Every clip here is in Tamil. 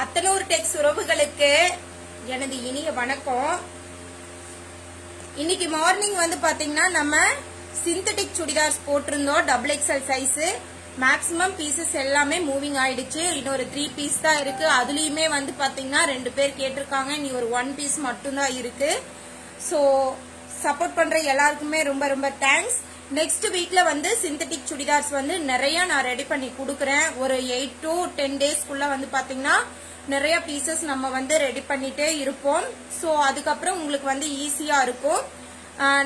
அத்தனூர் டெக்ஸ் உறவுகளுக்கு எனது இனிய வணக்கம். இன்னைக்கு மார்னிங் வந்து பாத்தீங்கன்னா நம்ம சிந்தட்டிக் சுடிதார்ஸ் போட்டிருந்தோம். Double XL size maximum pieces எல்லாமே மூவிங் ஆயிடுச்சு. இன்னொரு த்ரீ பீஸ் தான் இருக்கு. அதுலயுமே வந்து பாத்தீங்கன்னா ரெண்டு பேர் கேட்டிருக்காங்க. நீ ஒரு ஒன் பீஸ் மட்டும்தான் இருக்கு. ஸோ சப்போர்ட் பண்ற எல்லாருக்குமே ரொம்ப ரொம்ப தேங்க்ஸ் நெக்ஸ்ட் வீக்ல வந்து சிந்தட்டிக் சுடிதார்ஸ் வந்து நிறைய நான் ரெடி பண்ணி கொடுக்குறேன். ஒரு எயிட் டு டென் டேஸ்க்குள்ள வந்து பாத்தீங்கன்னா நிறைய பீசஸ் நம்ம வந்து ரெடி பண்ணிட்டே இருப்போம். ஸோ அதுக்கப்புறம் உங்களுக்கு வந்து ஈஸியா இருக்கும்.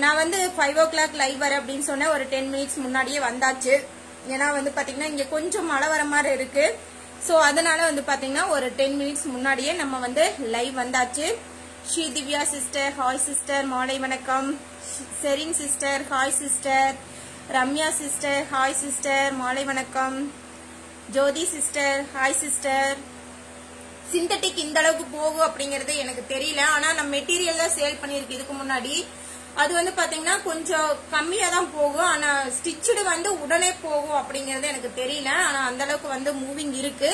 நான் வந்து ஃபைவ் ஓ கிளாக் லைவ் வர அப்படின்னு சொன்னேன். ஒரு டென் மினிட்ஸ் முன்னாடியே வந்தாச்சு. ஏன்னா வந்து பாத்தீங்கன்னா இங்க கொஞ்சம் மழை வர மாதிரி இருக்கு. ஸோ அதனால வந்து பாத்தீங்கன்னா ஒரு டென் மினிட்ஸ் முன்னாடியே நம்ம வந்து லைவ் வந்தாச்சு. Sri Divya sister hi sister மாலை வணக்கம். Sherin sister hi sister Ramya sister hi sister மாலை வணக்கம். Jyothi sister hi sister synthetic இந்த அளவுக்கு போகும் அப்படிங்கறது எனக்கு தெரியல. ஆனா நம்ம மெட்டீரியல் தான் சேல் பண்ணிருக்கு இதுக்கு முன்னாடி. அது வந்து பாத்தீங்கன்னா கொஞ்சம் கம்மியா தான் போகும். ஆனா ஸ்டிச்சுடு வந்து உடனே போகும் அப்படிங்கறது எனக்கு தெரியல. ஆனா அந்த அளவுக்கு வந்து மூவிங் இருக்கு.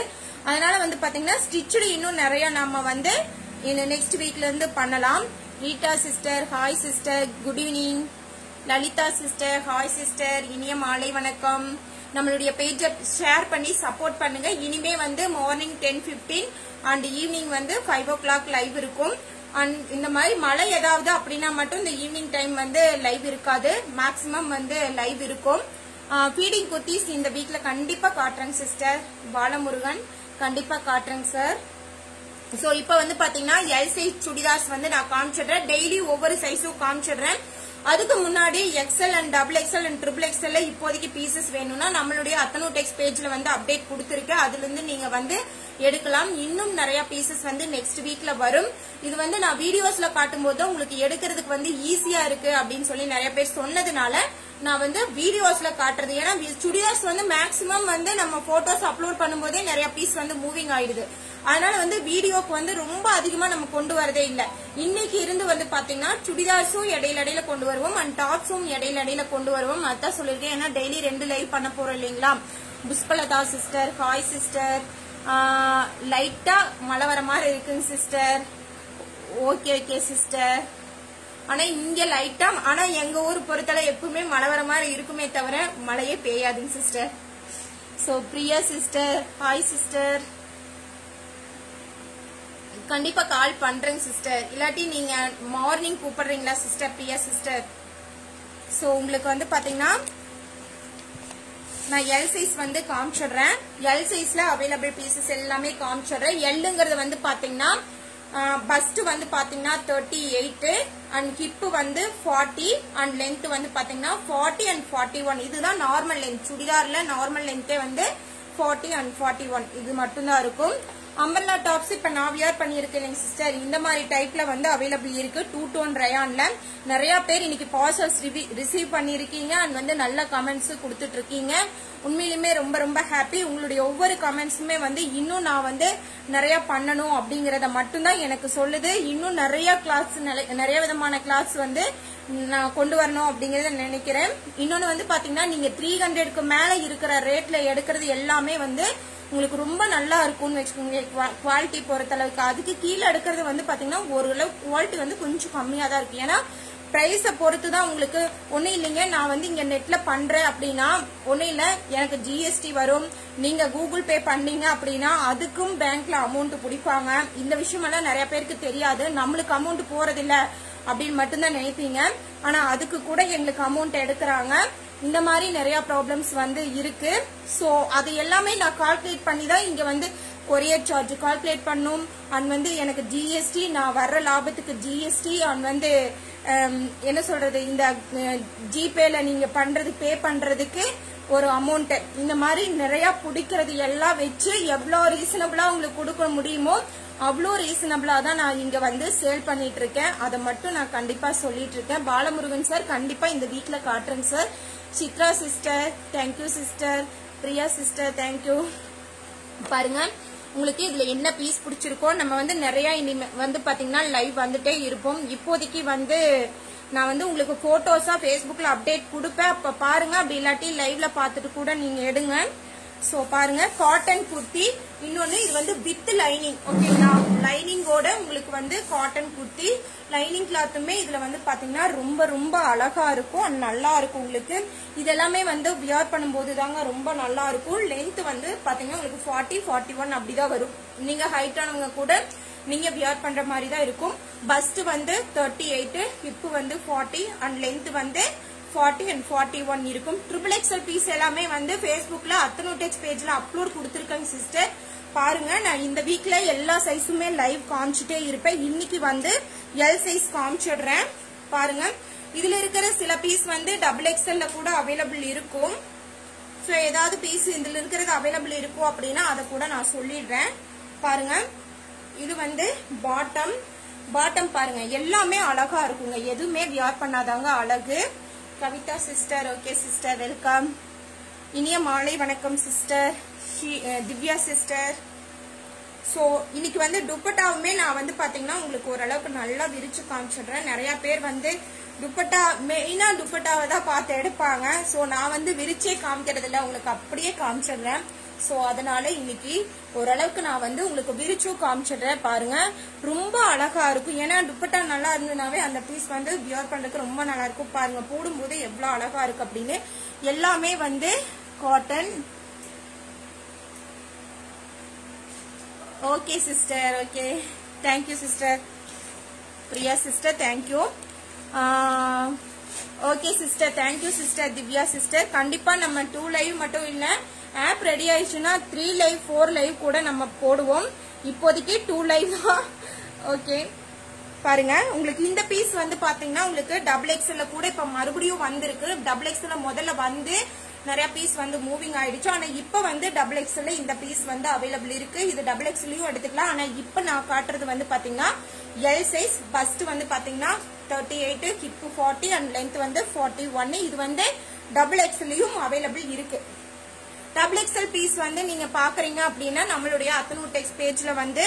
அதனால வந்து பாத்தீங்கன்னா ஸ்டிச்சுடு இன்னும் நிறைய நம்ம வந்து நெக்ஸ்ட் வீக்ல இருந்து பண்ணலாம். Rita sister hi sister good evening Lalitha sister hi sister இனிய மாலை வணக்கம். நம்மளுடைய பேஜை ஷேர் பண்ணி சப்போர்ட் பண்ணுங்க. இனிமே வந்து morning ten fifteen and evening வந்து ஃபைவ் ஓ கிளாக் லைவ் இருக்கும். அண்ட் இந்த மாதிரி மழை ஏதாவது அப்படின்னா மட்டும் இந்த ஈவினிங் டைம் வந்து லைவ் இருக்காது. மேக்ஸிமம் வந்து லைவ் இருக்கும். ஃபீடிங் குத்தீஸ் இந்த வீக்ல கண்டிப்பா காட்டுறேங்க சிஸ்டர் பாலமுருகன் கண்டிப்பா காட்டுறேங்க சார் சோ இப்போ வந்து பாத்தீங்கன்னா எல் சைஸ் சுடிதார்ஸ் வந்து நான் காமிச்சிடுறேன். டெய்லி ஒவ்வொரு சைஸும் காமிச்சிடுறேன். அதுக்கு முன்னாடி XL and double XL and triple எக்ஸல்ல இப்போதைக்கு பீசஸ் வேணும்னா நம்மளுடைய அத்தனோ டெக்ஸ் பேஜ்ல வந்து அப்டேட் கொடுத்துருக்கேன். அதுல இருந்து நீங்க வந்து எடுக்கலாம். இன்னும் நிறைய பீசஸ் வந்து நெக்ஸ்ட் வீக்ல வரும். இது வந்து நான் வீடியோஸ்ல காட்டும் போது உங்களுக்கு எடுக்கிறதுக்கு வந்து ஈஸியா இருக்கு அப்படின்னு சொல்லி நிறைய பேர் சொன்னதுனால நான் வந்து வீடியோஸ்ல காட்டுறது. ஏன்னா சுடிதார்ஸ் வந்து மேக்சிமம் வந்து நம்ம போட்டோஸ் அப்லோட் பண்ணும்போதே நிறைய பீஸ் வந்து மூவிங் ஆயிடுது. அதனால வந்து வீடியோக்கு வந்து ரொம்ப அதிகமா நம்ம கொண்டு வரதே இல்ல. இன்னைக்கு இருந்து வந்து பாத்தீங்கன்னா சுடிதார்ஸும் இடையில இடையில கொண்டு வருவோம். அண்ட் டாப்ஸும் இடையில இடையில கொண்டு வருவோம். அதான் சொல்லிருக்கேன் ஏன்னா டெய்லி ரெண்டு லைவ் பண்ண போறோம் இல்லைங்களா? புஷ்பலதா சிஸ்டர் ஹாய் சிஸ்டர் லைட்டா மழை வர மாதிரி இருக்குங்க சிஸ்டர் ஓகே ஓகே சிஸ்டர் ஆனா இங்க லைட்டா ஆனா எங்க ஊர் பொறுத்தல எப்பவுமே மழை வர மாதிரி இருக்குமே தவிர மழையே பெய்யாதுங்க sister so Priya sister hi sister கண்டிப்பா கால் பண்றேங்க சிஸ்டர் இல்லாட்டி நீங்க மார்னிங் கூப்பிடுறீங்களா சிஸ்டர் பிரியா சிஸ்டர் சோ உங்களுக்கு வந்து பாத்தீங்கன்னா நான் எல் சைஸ் வந்து காமிச்சிடுறேன். எல் சைஸ்ல அவைலபிள் பீசஸ் எல்லாமே காமிச்சிடுறேன். எல்லுங்கிறது வந்து பாத்தீங்கன்னா பஸ்ட் வந்து பாத்தீங்கன்னா தேர்ட்டி எயிட்டு அண்ட் ஹிப்பு வந்து ஃபார்ட்டி அண்ட் லென்த் வந்து பாத்தீங்கன்னா ஃபார்ட்டி அண்ட் ஃபார்ட்டி ஒன் இதுதான் நார்மல் லென்த் சுடிதார்ல நார்மல் லென்த்தே வந்து ஃபார்ட்டி அண்ட் ஃபார்ட்டி ஒன் இது மட்டும்தான் இருக்கும். அம்பர்லா டாப்ஸ் இப்ப நான் வியர் பண்ணியிருக்கேன் சிஸ்டர். இந்த மாதிரி டைப்ல வந்து அவைலபிள் இருக்கு. டூ டோன் ரயான்ல நிறைய பேர் இன்னைக்கு பார்சல்ஸ் ரிசீவ் பண்ணிருக்கீங்க அண்ட் வந்து நல்ல கமெண்ட்ஸ் கொடுத்துட்டு இருக்கீங்க உண்மையிலுமே ரொம்ப ரொம்ப ஹாப்பி உங்களுடைய ஒவ்வொரு கமெண்ட்ஸுமே வந்து இன்னும் நான் வந்து நிறைய பண்ணணும் அப்படிங்கறத மட்டும்தான் எனக்கு சொல்லுது. இன்னும் நிறைய கிளாஸ் நிறைய விதமான கிளாஸ் வந்து நான் கொண்டு வரணும் அப்படிங்கறத நினைக்கிறேன். இன்னொன்னு வந்து பாத்தீங்கன்னா நீங்க த்ரீ ஹண்ட்ரட்க்கு மேல இருக்கிற ரேட்ல எடுக்கிறது எல்லாமே வந்து உங்களுக்கு ரொம்ப நல்லா இருக்கும்னு வச்சுக்கோங்க. குவாலிட்டி பொறுத்தளவுக்கு அதுக்கு கீழே எடுக்கிறது வந்து பார்த்தீங்கன்னா ஓரளவு குவாலிட்டி வந்து கொஞ்சம் கம்மியாக தான் இருக்கு. ஏன்னா பிரைஸை பொறுத்து தான் உங்களுக்கு ஒன்றும் இல்லைங்க நான் வந்து இங்கே நெட்டில் பண்ணுறேன் அப்படின்னா ஒன்றும் இல்லை எனக்கு ஜிஎஸ்டி வரும். நீங்கள் கூகுள் பே பண்ணீங்க அப்படின்னா அதுக்கும் பேங்க்கில் அமௌண்ட் பிடிப்பாங்க. இந்த விஷயமெல்லாம் நிறைய பேருக்கு தெரியாது. நம்மளுக்கு அமௌண்ட் போகிறதில்ல அப்படின்னு மட்டும்தான் நினைப்பீங்க. ஆனால் அதுக்கு கூட எங்களுக்கு அமௌண்ட் எடுக்கிறாங்க. இந்த மாதிரி நிறைய ப்ராப்ளம்ஸ் வந்து இருக்கு. ஸோ அது எல்லாமே நான் கால்குலேட் பண்ணி தான் இங்க வந்து கொரியர் சார்ஜ் கால்குலேட் பண்ணும். அண்ட் வந்து எனக்கு ஜிஎஸ்டி நான் வர்ற லாபத்துக்கு ஜிஎஸ்டி அண்ட் வந்து um, என்ன சொல்றது இந்த ஜிபேல நீங்க பண்றது பே பண்றதுக்கு ஒரு அமௌண்ட் இந்த மாதிரி நிறைய பிடிக்கிறது எல்லாம் வச்சு எவ்வளோ ரீசனபிளா உங்களுக்கு கொடுக்க முடியுமோ அவ்வளோ ரீசனபிளா தான் நான் இங்க வந்து சேல் பண்ணிட்டு இருக்கேன். அதை மட்டும் நான் கண்டிப்பா சொல்லிட்டு இருக்கேன். பாலமுருகன் சார் கண்டிப்பா இந்த வீக்ல காட்டுறேங்க sir Chitra sister thank you sister Priya sister thank you பாருங்க உங்களுக்கு இதுல என்ன பீஸ் பிடிச்சிருக்கோ நம்ம வந்து நிறைய வந்து பாத்தீங்கன்னா லைவ் வந்துட்டே இருப்போம். இப்போதைக்கு வந்து நான் வந்து உங்களுக்கு போட்டோஸா பேஸ்புக்ல அப்டேட் கொடுப்பேன். அப்ப பாருங்க அப்படி இல்லாட்டி லைவ்ல பார்த்துட்டு கூட நீங்க எடுங்க. சோ பாருங்க காட்டன் குர்த்தி இன்னொன்னு இது வந்து வித் லைனிங் ஓகேங்களா லைனிங்கோட உங்களுக்கு வந்து காட்டன் குர்த்தி லைனிங் கிளாத்துமே இதுல வந்து பாத்தீங்கன்னா ரொம்ப ரொம்ப அழகா இருக்கும். அண்ட் நல்லா இருக்கும் உங்களுக்கு. இதெல்லாமே வந்து வியர் பண்ணும்போது தாங்க ரொம்ப நல்லா இருக்கும். லென்த் வந்து பாத்தீங்கன்னா உங்களுக்கு ஃபார்ட்டி ஃபார்ட்டி ஒன் அப்படிதான் வரும். நீங்க ஹைட்டானவங்க கூட நீங்க வியர் பண்ற மாதிரி தான் இருக்கும். பஸ்ட் வந்து தேர்ட்டி எயிட் ஹிப் வந்து ஃபார்ட்டி அண்ட் லென்த் வந்து ஃபார்ட்டி அண்ட் ஃபார்ட்டி ஒன் இருக்கும் ட்ரிபிள் எக்ஸல் பீஸ் எல்லாமே வந்து ஃபேஸ்புக்கில் அத்தனோடெக்ஸ் பேஜில் அப்லோட் கொடுத்துருக்கேங்க சிஸ்டர் பாருங்க நான் இந்த வீக்ல எல்லா சைஸுமே லைவ் காமிச்சிட்டே இருப்பேன். இன்னைக்கு வந்து எல் சைஸ் காமிச்சிடுறேன். பாருங்க இதுல இருக்கிற சில பீஸ் வந்து டபுள் எக்ஸ்எல்ல கூட அவைலபிள் இருக்கும். ஸோ ஏதாவது பீஸ் இதுல இருக்கிறது அவைலபிள் இருக்கும் அப்படின்னா அதை கூட நான் சொல்லிடுறேன். பாருங்க இது வந்து பாட்டம் பாட்டம் பாருங்க எல்லாமே அழகா இருக்குங்க. எதுவுமே வியார் பண்ணாதாங்க அழகு. Kavitha sister. Okay sister welcome இனிய மாலை வணக்கம் sister uh, Divya sister so இன்னைக்கு வந்து துப்பட்டாவுமே நான் வந்து பார்த்தீங்கன்னா உங்களுக்கு ஓரளவுக்கு நல்லா விரிச்சு காமிச்சிடுறேன். நிறைய பேர் வந்து துப்பட்டா மெயினாக துப்பட்டாவை தான் பார்த்து எடுப்பாங்க. ஸோ நான் வந்து விரிச்சே காமிக்கிறது இல்லை உங்களுக்கு அப்படியே காமிச்சிடுறேன். ஸோ அதனால இன்னைக்கு ஓரளவுக்கு நான் வந்து உங்களுக்கு விரிச்சும் காமிச்சிடுறேன் பாருங்க. ரொம்ப அழகா இருக்கும். ஏன்னா துப்பட்டா நல்லா இருந்ததுனாவே அந்த பீஸ் வந்து வியர் பண்றதுக்கு ரொம்ப நல்லா இருக்கும். பாருங்க போடும்போது எவ்வளவு அழகா இருக்கு அப்படின்னு. எல்லாமே வந்து cotton okay sister okay thank you sister Priya sister thank you okay sister thank you sister Divya sister கண்டிப்பா நம்ம டூ லைவ் மட்டும் இல்லை. ஆப் ரெடி ஆயிடுச்சுன்னா த்ரீ லைவ் ஃபோர் லைவ் கூட நம்ம போடுவோம். இப்போதைக்கு டூ லைவ் தான். ஓகே பாருங்க உங்களுக்கு இந்த பீஸ் வந்து பாத்தீங்கன்னா உங்களுக்கு டபுள் எக்ஸ்எல்ல கூட இப்ப மறுபடியும் வந்திருக்கு. டபுள் எக்ஸ்எல்ல முதல்ல வந்து நிறைய பீஸ் வந்து மூவிங் ஆயிடுச்சு. ஆனா இப்ப வந்து டபுள் எக்ஸ்எல்ல இந்த பீஸ் வந்து அவைலபிள் இருக்கு. இது டபுள் எக்ஸ்எல்லையும் எடுத்துக்கலாம். ஆனா இப்ப நான் காட்டுறது வந்து பாத்தீங்கன்னா எல் சைஸ் பஸ்ட் வந்து பாத்தீங்கன்னா thirty eight hip forty and length வந்து ஃபார்ட்டி ஒன் இது வந்து டபுள் எக்ஸ்எல்லையும் அவைலபிள் இருக்கு. டபுள் எக்ஸ்எல் பீஸ் வந்து நீங்க பாக்குறீங்க அப்படின்னா நம்மளுடைய அத்தனூர் டெக்ஸ் பேஜ்ல வந்து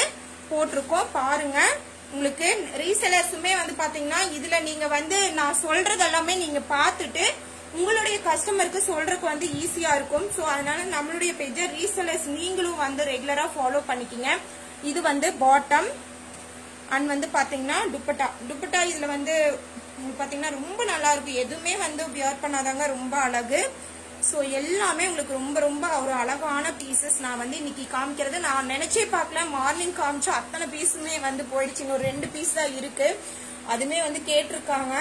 போட்டிருக்கோம். பாருங்க. உங்களுக்கு ரீசெலர்ஸுமே வந்து பாத்தீங்கன்னா இதுல நீங்க வந்து நான் சொல்றது எல்லாமே நீங்க பார்த்துட்டு உங்களுடைய கஸ்டமருக்கு சொல்றதுக்கு வந்து ஈஸியா இருக்கும். சோ அதனால நம்மளுடைய பேஜை ரீசெலர்ஸ் நீங்களும் வந்து ரெகுலரா ஃபாலோ பண்ணிக்கிங்க. இது வந்து பாட்டம் அண்ட் வந்து பாத்தீங்கன்னா துப்பட்டா துப்பட்டா இதுல வந்து பாத்தீங்கன்னா ரொம்ப நல்லா இருக்கும். எதுவுமே வந்து வியர் பண்ணாதாங்க ரொம்ப அழகு. ஸோ எல்லாமே உங்களுக்கு ரொம்ப ரொம்ப ஒரு அழகான பீசஸ் நான் வந்து இன்னைக்கு காமிக்கிறது. நான் நினைச்சே பார்க்கல. மார்னிங் காமிச்சா அத்தனை பீஸுமே வந்து போயிடுச்சுங்க ஒரு ரெண்டு பீஸ் தான் இருக்கு. அதுமே வந்து கேட்டிருக்காங்க.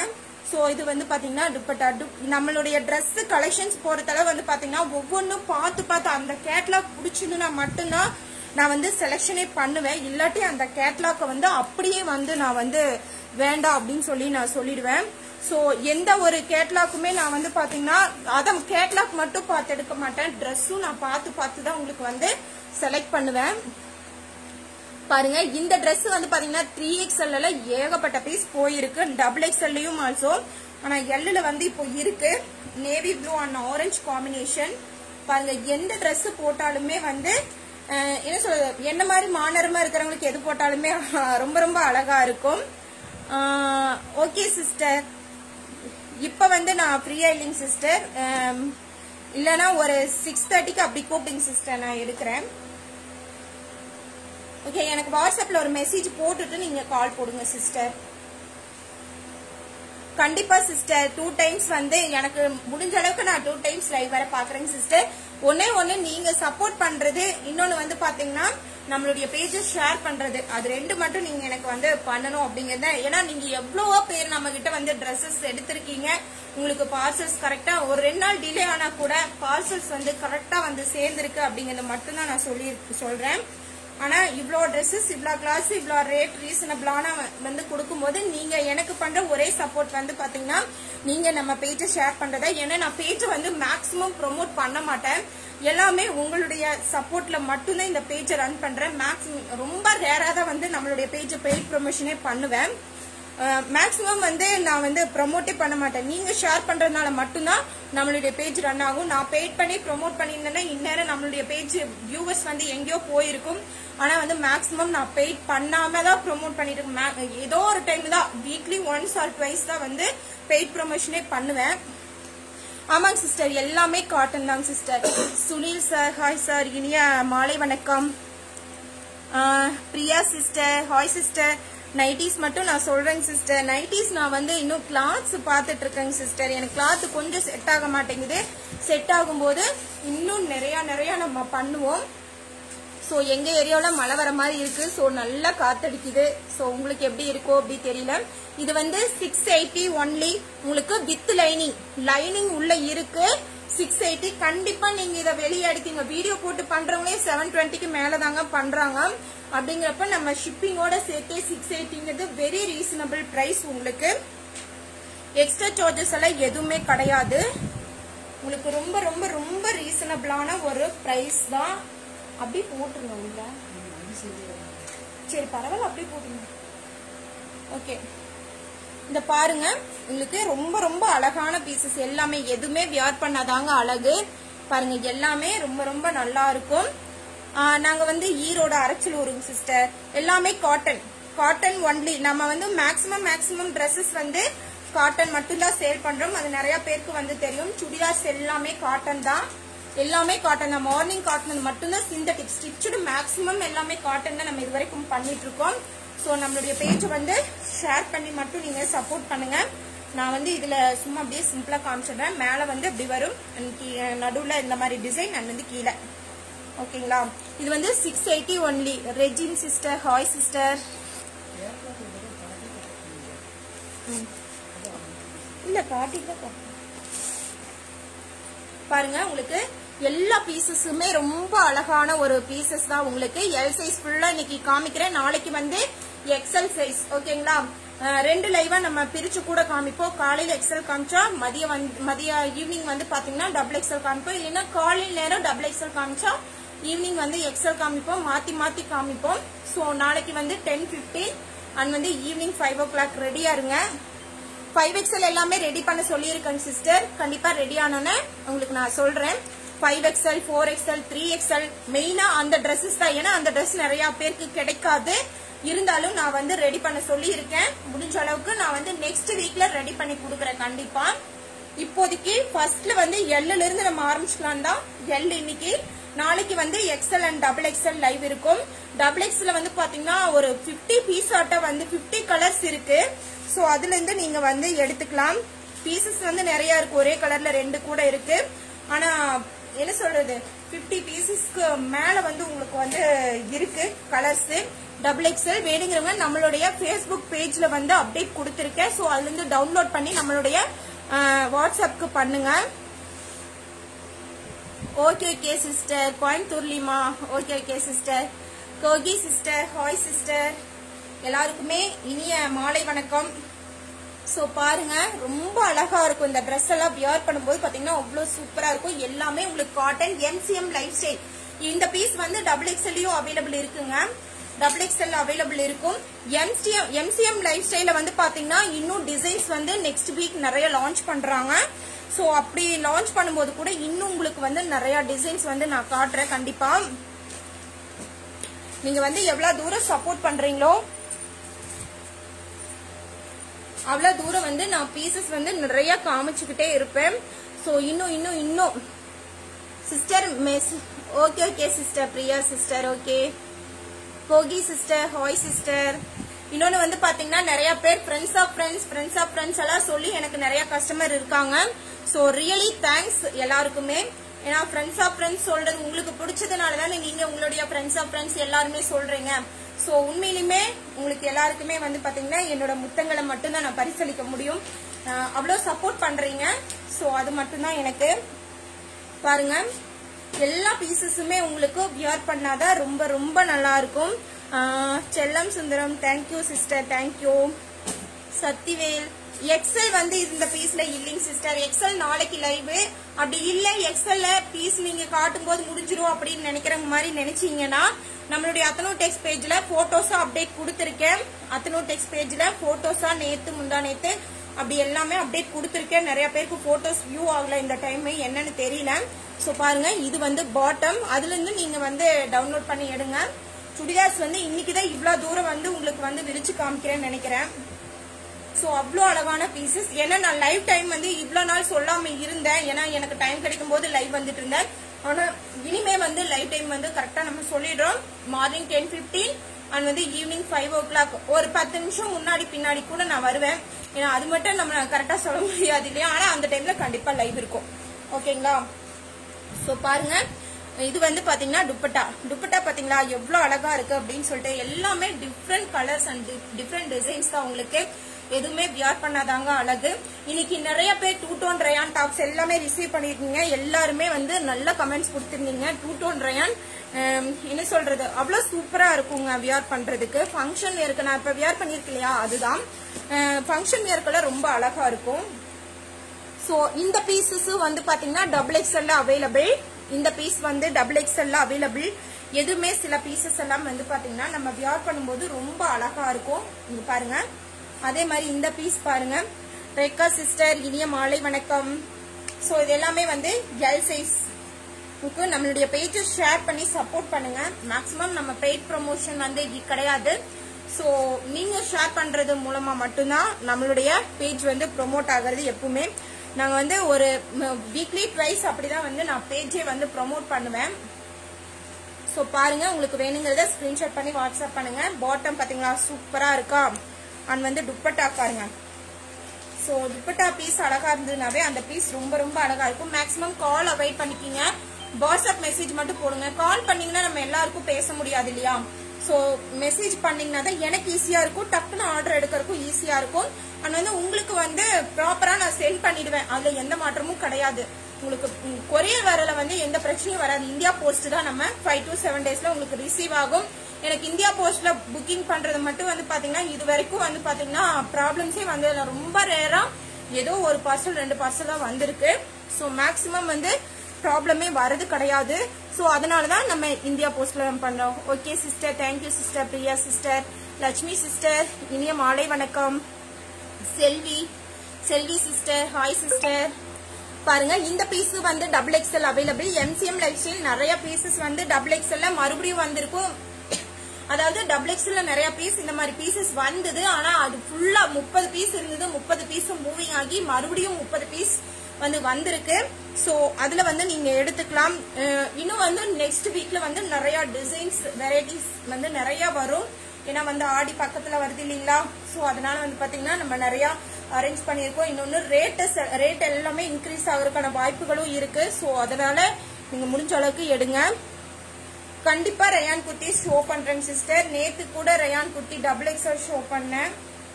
ஸோ இது வந்து பார்த்தீங்கன்னா துப்பட்டா நம்மளுடைய ட்ரெஸ் கலெக்ஷன்ஸ் போகிறதால வந்து பார்த்தீங்கன்னா ஒவ்வொன்றும் பார்த்து பார்த்து அந்த கேட்லாக் பிடிச்சிருந்துன்னா மட்டும்தான் நான் வந்து செலெக்ஷனே பண்ணுவேன். இல்லாட்டி அந்த கேட்லாக்கை வந்து அப்படியே வந்து நான் வந்து வேண்டாம் அப்படின்னு சொல்லி நான் சொல்லிடுவேன். ஸோ எந்த ஒரு கேட்லாக்குமே நான் வந்து பார்த்தீங்கன்னா அதை கேட்லாக் மட்டும் பார்த்து எடுக்க மாட்டேன். ட்ரெஸ்ஸும் நான் பார்த்து பார்த்து தான் உங்களுக்கு வந்து செலக்ட் பண்ணுவேன். பாருங்க இந்த ட்ரெஸ் வந்து பாத்தீங்கன்னா த்ரீ எக்ஸ்எல்ல ஏகப்பட்ட பீஸ் போயிருக்கு. டபுள் எக்ஸ்எல்லையும் ஆல்சோ ஆனா எல்லுல வந்து இப்போ இருக்கு. Navy blue and orange combination பாருங்க எந்த ட்ரெஸ் போட்டாலுமே வந்து என்ன சொல்றது என்ன மாதிரி மாநரமா இருக்கிறவங்களுக்கு எது போட்டாலுமே ரொம்ப ரொம்ப அழகா இருக்கும். ஓகே சிஸ்டர் இப்போ வந்து நான் ஃப்ரீயா இல்லைங்க சிஸ்டர் இல்லைனா ஒரு சிக்ஸ் தேர்ட்டிக்கு அப்படி கூப்பிடுங்க சிஸ்டர் நான் எடுக்கிறேன். ஓகே எனக்கு வாட்ஸ்அப்பில் ஒரு மெசேஜ் போட்டுட்டு நீங்கள் கால் போடுங்க சிஸ்டர் கண்டிப்பா சிஸ்டர் டூ டைம்ஸ் வந்து எனக்கு முடிஞ்ச அளவுக்கு நான் டூ டைம்ஸ் லைவ் வர பாக்குறேங்க சிஸ்டர் ஒன்னே ஒன்னு நீங்க சப்போர்ட் பண்றது. இன்னொன்னு வந்து பாத்தீங்கன்னா நம்மளுடைய பேஜஸ் ஷேர் பண்றது. அது ரெண்டு மட்டும் நீங்க எனக்கு வந்து பண்ணணும் அப்படிங்கறத ஏன்னா நீங்க எவ்வளவோ பேர் நம்ம கிட்ட வந்து ட்ரெஸ்ஸஸ் எடுத்திருக்கீங்க. உங்களுக்கு பார்சல்ஸ் கரெக்டா ஒரு ரெண்டு நாள் டிலே ஆனா கூட பார்சல்ஸ் வந்து கரெக்டா வந்து சேர்ந்திருக்கு அப்படிங்கறத மட்டும் தான் நான் சொல்லி சொல்றேன். ஆனால் இவ்வளோ ட்ரெஸ்ஸஸ் இவ்வளோ கிளாஸ் இவ்ளோ ரேட் ரீசனபிளான வந்து கொடுக்கும்போது நீங்கள் எனக்கு பண்ணுற ஒரே சப்போர்ட் வந்து பார்த்தீங்கன்னா நீங்கள் நம்ம பேஜை ஷேர் பண்ணுறதா ஏன்னா நான் பேஜை வந்து மேக்ஸிமம் ப்ரொமோட் பண்ண மாட்டேன். எல்லாமே உங்களுடைய சப்போர்ட்டில் மட்டும்தான் இந்த பேஜை ரன் பண்ணுறேன் மேக்ஸிமம் ரொம்ப ரேராக தான் வந்து நம்மளுடைய பேஜை பெய்ட் ப்ரொமோஷனே பண்ணுவேன். மேக்ஸிமம் வந்து நான் வந்து ப்ரொமோட்டே பண்ண மாட்டேன். நீங்கள் ஷேர் பண்ணுறதுனால மட்டும்தான் நம்மளுடைய பேஜ் ரன் ஆகும். நான் பெய்ட் பண்ணி ப்ரொமோட் பண்ணியிருந்தேன்னா இந்நேரம் நம்மளுடைய பேஜ் வியூவர்ஸ் வந்து எங்கேயோ போயிருக்கும். ஆனால் வந்து மேக்ஸிமம் நான் பெய்ட் பண்ணாமல் தான் ப்ரொமோட் பண்ணிட்டு இருக்கேன். ஏதோ ஒரு டைம் தான் வீக்லி ஒன்ஸ் ஆர் ட்வைஸ் தான் வந்து பெய்ட் ப்ரொமோஷனே பண்ணுவேன். ஆமாங்க சிஸ்டர் எல்லாமே காட்டன் தாங்க sister Sunil sir hi sir இனிய மாலை வணக்கம். Priya sister hi sister nighties மட்டும் நான் சொல்றேங்க சிஸ்டர் நைட்டிஸ் நான் வந்து இன்னும் கிளாத்ஸ் பார்த்துட்டு இருக்கேங்க சிஸ்டர் எனக்கு கிளாத் கொஞ்சம் செட் ஆக மாட்டேங்குது. செட் ஆகும்போது இன்னும் நிறைய நிறைய நம்ம பண்ணுவோம். ஸோ எங்க ஏரியாவில் மழை வர மாதிரி இருக்கு. ஸோ நல்லா காத்தடிக்குது. ஸோ உங்களுக்கு எப்படி இருக்கோ அப்படி தெரியல. இது வந்து சிக்ஸ் எயிட்டி ஒன்லி உங்களுக்கு வித் லைனிங் லைனிங் உள்ள இருக்கு. சிக்ஸ் எயிட்டி கண்டிப்பா நீங்க இதை வெளியே எடுத்தீங்க. வீடியோ போட்டு பண்றவங்களே செவன் டுவெண்ட்டிக்கு மேல தாங்க பண்றாங்க. அப்படிங்கிறப்ப நம்ம ஷிப்பிங்கோட சேர்த்தே சிக்ஸ் எயிட்டிங்கிறது வெரி ரீசனபிள் ப்ரைஸ் உங்களுக்கு. எக்ஸ்ட்ரா சார்ஜஸ் எல்லாம் எதுவுமே கிடையாது. உங்களுக்கு ரொம்ப ரொம்ப ரொம்ப ரீசனபிளான ஒரு ப்ரைஸ் தான். அப்படி போட்டுருங்க உள்ள. சரி பரவாயில்ல அப்படி போட்டுருங்க. ஓகே இந்த பாருங்க உங்களுக்கு ரொம்ப ரொம்ப அழகான பீசஸ் எல்லாமே எதுவுமே வியர் பண்ணாதாங்க அழகு. பாருங்க எல்லாமே ரொம்ப ரொம்ப நல்லா இருக்கும். நாங்க வந்து ஈரோட அரைச்சல் ஊருங்க சிஸ்டர் எல்லாமே காட்டன் காட்டன் ஒன்லி நம்ம வந்து மேக்ஸிமம் மேக்ஸிமம் ட்ரெஸ்ஸஸ் வந்து காட்டன் மட்டும்தான் சேல் பண்றோம். அது நிறைய பேருக்கு வந்து தெரியும். சுடிதார்ஸ் எல்லாமே காட்டன் தான். எல்லாமே காட்டன் தான். மார்னிங் காட்டன் மட்டும்தான் சிந்தட்டிக் ஸ்டிச்சுடு மேக்ஸிமம் எல்லாமே காட்டன் தான் நம்ம இது வரைக்கும் பண்ணிட்டு இருக்கோம் ஸோ நம்மளுடைய பேஜை வந்து ஷேர் பண்ணி மட்டும் நீங்கள் சப்போர்ட் பண்ணுங்க. நான் வந்து இதுல சும்மா அப்படியே சிம்பிளா காமிச்சிடுறேன். மேல வந்து அப்படி வரும். and கீ- நடுவுல இந்த மாதிரி டிசைன் அண்ட் வந்து கீழே. ஓகேங்களா? இது வந்து six eighty only Regin sister hi sister இல்ல காட்டிட்டு பாருங்க உங்களுக்கு எல்லா பீசஸுமே ரொம்ப அழகான ஒரு பீசஸ் தான் உங்களுக்கு. எல் சைஸ் ஃபுல்லா இன்னைக்கு காமிக்கிறேன். நாளைக்கு வந்து எக்ஸல் சைஸ் ஓகேங்களா? ரெண்டு லைவா நம்ம பிரிச்சு கூட காமிப்போம். காலையில எக்ஸல் காமிச்சா மதியம் வந்து மதிய ஈவினிங் வந்து பாத்தீங்கன்னா டபுள் எக்ஸல் காமிப்போம். இல்லைன்னா காலையில் நேரம் டபுள் எக்ஸல் காமிச்சா ஈவினிங் வந்து எக்ஸல் காமிப்போம் மாத்தி மாத்தி காமிப்போம். ஸோ நாளைக்கு வந்து டென் ஃபிஃப்டீன் அண்ட் வந்து ஈவினிங் ஃபைவ் ஓ கிளாக் ரெடியா இருங்க. ஃபைவ் எக்ஸ்எல் எல்லாமே ரெடி பண்ண சொல்லியிருக்கேன் சிஸ்டர் கண்டிப்பா ரெடி ஆனோன்னு உங்களுக்கு நான் சொல்றேன். Five XL four XL three XL மெயினா அந்த ட்ரெஸ்ஸஸ் தான். ஏன்னா அந்த ட்ரெஸ் நிறைய பேருக்கு கிடைக்காது. இருந்தாலும் நான் வந்து ரெடி பண்ண சொல்லியிருக்கேன். முடிஞ்ச அளவுக்கு நான் வந்து நெக்ஸ்ட் வீக்ல ரெடி பண்ணி கொடுக்குறேன் கண்டிப்பா. இப்போதைக்கு ஃபர்ஸ்ட்ல வந்து எல்லுல இருந்து நம்ம ஆரம்பிச்சுக்கலாம் தான் எல் இன்னைக்கு நாளைக்கு வந்து XL and double XL live இருக்கும். டபுள் எக்ஸில் வந்து பாத்தீங்கன்னா ஒரு 50 பீஸ் ஆட்ட வந்து 50 கலர்ஸ் இருக்கு. சோ அதுல இருந்து நீங்க வந்து எடுத்துக்கலாம். பீசஸ் வந்து நிறைய இருக்கு. ஒரே கலர்ல ரெண்டு கூட இருக்கு. ஆனா என்ன சொல்றது? 50 பீசஸ்க்கு மேல வந்து உங்களுக்கு வந்து இருக்கு கலர்ஸ் டபுள் எக்ஸ்எல் வேணுங்கிறவங்க நம்மளுடைய ஃபேஸ்புக் பேஜ்ல வந்து அப்டேட் கொடுத்துருக்கேன். ஸோ அதுல இருந்து டவுன்லோட் பண்ணி நம்மளுடைய வாட்ஸ்அப்புக்கு வாட்ஸ்அப்க்கு பண்ணுங்க. ஓகே ஓகே சிஸ்டர் கோயம்புத்தூர்லிமா ஓகே ஓகே சிஸ்டர் கோகி சிஸ்டர் ஹாய் சிஸ்டர் எல்லாருக்குமே இனிய மாலை வணக்கம். ஸோ பாருங்க ரொம்ப அழகா இருக்கும் இந்த ட்ரெஸ் எல்லாம் வியர் பண்ணும்போது பாத்தீங்கன்னா அவ்வளோ சூப்பரா இருக்கும். எல்லாமே உங்களுக்கு காட்டன் எம்சிஎம் லைஃப் ஸ்டைல் இந்த பீஸ் வந்து டபுள் எக்ஸ்எல்லையும் அவைலபிள் இருக்குங்க. டபுள் எக்ஸ்எல் அவைலபிள் இருக்கும். எம்சிஎம் எம்சிஎம் லைஃப் ஸ்டைல வந்து பாத்தீங்கன்னா இன்னும் டிசைன்ஸ் வந்து நெக்ஸ்ட் வீக் நிறைய லான்ச் பண்றாங்க. ஸோ அப்படி லான்ச் பண்ணும்போது கூட இன்னும் உங்களுக்கு வந்து நிறைய டிசைன்ஸ் வந்து நான் காட்டுறேன். கண்டிப்பா. நீங்க வந்து எவ்வளவு தூரம் சப்போர்ட் பண்றீங்களோ அவ்வளவு தூரம் வந்து நான் பீசஸ் வந்து நிறைய காமிச்சுக்கிட்டே இருப்பேன். ஸோ இன்னும் இன்னும் இன்னும். Sister mess okay okay sister Priya sister okay போகி சிஸ்டர் ஹாய் சிஸ்டர் இன்னொன்னு வந்து பாத்தீங்கன்னா நிறைய பேர் friends of friends friends of friends எல்லாம் சொல்லி எனக்கு நிறைய கஸ்டமர் இருக்காங்க. ஸோ ரியலி தேங்க்ஸ் எல்லாருக்குமே. ஏன்னா ஃப்ரெண்ட்ஸ் ஆஃப் ஃப்ரெண்ட்ஸ் சொல்றது உங்களுக்கு பிடிச்சதுனால தானே நீங்க உங்களுடைய ஃப்ரெண்ட்ஸ் ஆஃப் ஃப்ரெண்ட்ஸ் எல்லாருமே சொல்றீங்க. ஸோ உண்மையிலுமே உங்களுக்கு எல்லாருக்குமே வந்து பாத்தீங்கன்னா என்னோட முத்தங்களை மட்டும்தான் நான் பரிசளிக்க முடியும். அவ்வளோ சப்போர்ட் பண்றீங்க. ஸோ அது மட்டும்தான் எனக்கு. பாருங்க. எல்லா பீசஸுமே உங்களுக்கு வியர் பண்ணாதான் ரொம்ப ரொம்ப நல்லா இருக்கும். Chellam Sundaram thank you sister thank you Sakthivel XL வந்து இந்த பீஸ்ல இல்லைங்க சிஸ்டர் எக்ஸல் நாளைக்கு லைவ் அப்படி இல்ல எக்ஸல்ல பீஸ் நீங்க காட்டும் போது முடிஞ்சிரும் அப்படின்னு நினைக்கிற மாதிரி நினைச்சீங்கன்னா நம்மளுடைய அத்தனோ டெக்ஸ்ட் பேஜ்ல போட்டோஸா அப்டேட் கொடுத்திருக்கேன். அத்தனோ டெக்ஸ்ட் பேஜ்ல போட்டோஸா நேத்து முந்தா நேத்து அப்படி எல்லாமே அப்டேட் கொடுத்திருக்கேன். நிறைய பேருக்கு போட்டோஸ் வியூ ஆகல இந்த டைம் என்னன்னு தெரியல. சோ பாருங்க இது வந்து பாட்டம் அதுல இருந்து நீங்க வந்து டவுன்லோட் பண்ணி எடுங்க. சுடிதார்ஸ் வந்து இன்னைக்கு தான் இவ்வளவு தூரம் வந்து உங்களுக்கு வந்து விரிச்சு காமிக்கிறேன்னு நினைக்கிறேன். ஸோ அவ்வளோ அழகான பீசஸ் ஏன்னா நான் லைவ் டைம் வந்து இவ்வளோ நாள் சொல்லாம இருந்தேன். ஏன்னா எனக்கு டைம் கிடைக்கும் போது லைவ் வந்துட்டு இருந்தேன். ஆனா இனிமே வந்து லைவ் டைம் வந்து கரெக்டா நம்ம சொல்லிடுறோம். மார்னிங் டென் பிப்டீன் அண்ட் வந்து ஈவினிங் ஃபைவ் ஓ கிளாக் ஒரு பத்து நிமிஷம் முன்னாடி பின்னாடி கூட நான் வருவேன். ஏன்னா அது மட்டும் நம்ம கரெக்டா சொல்ல முடியாது இல்லையா? ஆனா அந்த டைம்ல கண்டிப்பா லைவ் இருக்கும். ஓகேங்களா ஸோ பாருங்க. இது வந்து பாத்தீங்கன்னா துப்பட்டா. துப்பட்டா பாத்தீங்களா? எவ்வளவு அழகா இருக்கு அப்படின்னு சொல்லிட்டு எல்லாமே different colours and different designs தான் உங்களுக்கு எதுவுமே வியர் பண்ணாதாங்க அழகு. இன்னைக்கு நிறைய பேர் டூ டோன் ரயான் டாப்ஸ் எல்லாமே ரிசீவ் பண்ணிருக்கீங்க. எல்லாருமே வந்து நல்ல கமெண்ட்ஸ் கொடுத்துருந்தீங்க. டூ டோன் ரயான் என்ன சொல்றது? அவ்வளவு சூப்பரா இருக்குங்க வியர் பண்றதுக்கு. ஃபங்க்ஷன் வேருக்கு நான் இப்ப வியர் பண்ணிருக்கு இல்லையா அதுதான் ஃபங்க்ஷன் வேர்க்கெல்லாம் ரொம்ப அழகா இருக்கும். ஸோ இந்த பீசஸ் வந்து பாத்தீங்கன்னா டபுள் எக்ஸ்எல்ல அவைலபிள் இந்த பீஸ் வந்து டபுள் எக்ஸ்எல்ல அவைலபிள் எதுவுமே சில பீசஸ் எல்லாம் வந்து பாத்தீங்கன்னா நம்ம வியர் பண்ணும்போது ரொம்ப அழகா இருக்கும். இங்க பாருங்க. அதே மாதிரி இந்த பீஸ் பாருங்க. ரேகா சிஸ்டர் இனிய மாலை வணக்கம். ஸோ இது எல்லாமே வந்து எல் சைஸ் நம்மளுடைய பேஜை ஷேர் பண்ணி சப்போர்ட் பண்ணுங்க. மேக்ஸிமம் நம்ம பெய்ட் ப்ரொமோஷன் வந்து இது கிடையாது. ஸோ நீங்க ஷேர் பண்றது மூலமா மட்டும்தான் நம்மளுடைய பேஜ் வந்து ப்ரொமோட் ஆகிறது எப்பவுமே. நாங்கள் வந்து ஒரு வீக்லி ட்வைஸ் அப்படிதான் வந்து நான் பேஜே வந்து ப்ரொமோட் பண்ணுவேன். ஸோ பாருங்க உங்களுக்கு வேணுங்கிறத ஸ்கிரீன்ஷாட் பண்ணி வாட்ஸ்அப் பண்ணுங்க. பாட்டம் பாத்தீங்களா சூப்பரா இருக்கா? அண்ட் வந்து துப்பட்டா பாருங்க. ஸோ துப்பட்டா பீஸ் அழகா இருந்ததுனாவே அந்த பீஸ் ரொம்ப ரொம்ப அழகா இருக்கும். மேக்ஸிமம் கால் அவாய்ட் பண்ணிக்கிங்க. வாட்ஸ்அப் மெசேஜ் மட்டும் போடுங்க. கால் பண்ணீங்கன்னா நம்ம எல்லாருக்கும் பேச முடியாது இல்லையா? ஸோ மெசேஜ் பண்ணிங்கன்னா தான் எனக்கு ஈஸியாக இருக்கும். டக்குன்னு ஆர்டர் எடுக்கிறதுக்கும் ஈஸியாக இருக்கும். அண்ட் வந்து உங்களுக்கு வந்து ப்ராப்பராக நான் சென்ட் பண்ணிடுவேன். அதில் எந்த மாற்றமும் கிடையாது. உங்களுக்கு கொரியர் வரல வந்து எந்த பிரச்சனையும் வராது. இந்தியா போஸ்ட் தான் நம்ம ஃபைவ் டு செவன் டேஸில் உங்களுக்கு ரிசீவ் ஆகும். எனக்கு இந்தியா போஸ்ட்ல புக்கிங் பண்றது மட்டும் வந்து பாத்தீங்கன்னா இது வரைக்கும் வந்து பாத்தீங்கன்னா ப்ராப்ளம்ஸே வந்து ரொம்ப ரேரா ஏதோ ஒரு பார்சல் ரெண்டு பார்சல் தான் வந்திருக்கு. ஸோ மேக்சிமம் வந்து ப்ராப்ளமே வரது கிடையாது. ஸோ அதனால தான் நம்ம இந்தியா போஸ்டில் பண்ணுறோம் okay sister thank you sister Priya sister Lakshmi sister இனிய மாலை வணக்கம். Selvi. Selvi sister hi sister பாருங்க இந்த பீஸ் வந்து double XL available MCM lifestyle நிறைய பீசஸ் வந்து டபுள் எக்ஸ்எல்ல மறுபடியும் வந்திருக்கும். அதாவது டபுள் எக்ஸ்எல்ல நிறைய பீஸ் இந்த மாதிரி பீசஸ் வந்தது. ஆனா அது ஃபுல்லா முப்பது பீஸ் இருந்தது. முப்பது பீஸ் மூவிங் ஆகி மறுபடியும் முப்பது பீஸ் வந்து வந்திருக்கு. ஸோ அதில் வந்து நீங்கள் எடுத்துக்கலாம். இன்னும் வந்து நெக்ஸ்ட் வீக்கில் வந்து நிறையா டிசைன்ஸ் வெரைட்டிஸ் வந்து நிறையா வரும். ஏன்னா வந்து ஆடி பக்கத்தில் வருது இல்லைங்களா? ஸோ அதனால வந்து பார்த்தீங்கன்னா நம்ம நிறையா அரேஞ்ச் பண்ணியிருக்கோம். இன்னொன்று ரேட் ரேட் எல்லாமே இன்க்ரீஸ் ஆகிறதுக்கான வாய்ப்புகளும் இருக்குது ஸோ அதனால நீங்கள் முடிஞ்ச அளவுக்கு எடுங்க. கண்டிப்பா ரயான் குட்டி ஷோ பண்றேங்க சிஸ்டர் நேத்து கூட ரயான் குட்டி டபுள் எக்ஸல் ஷோ பண்ணேன்.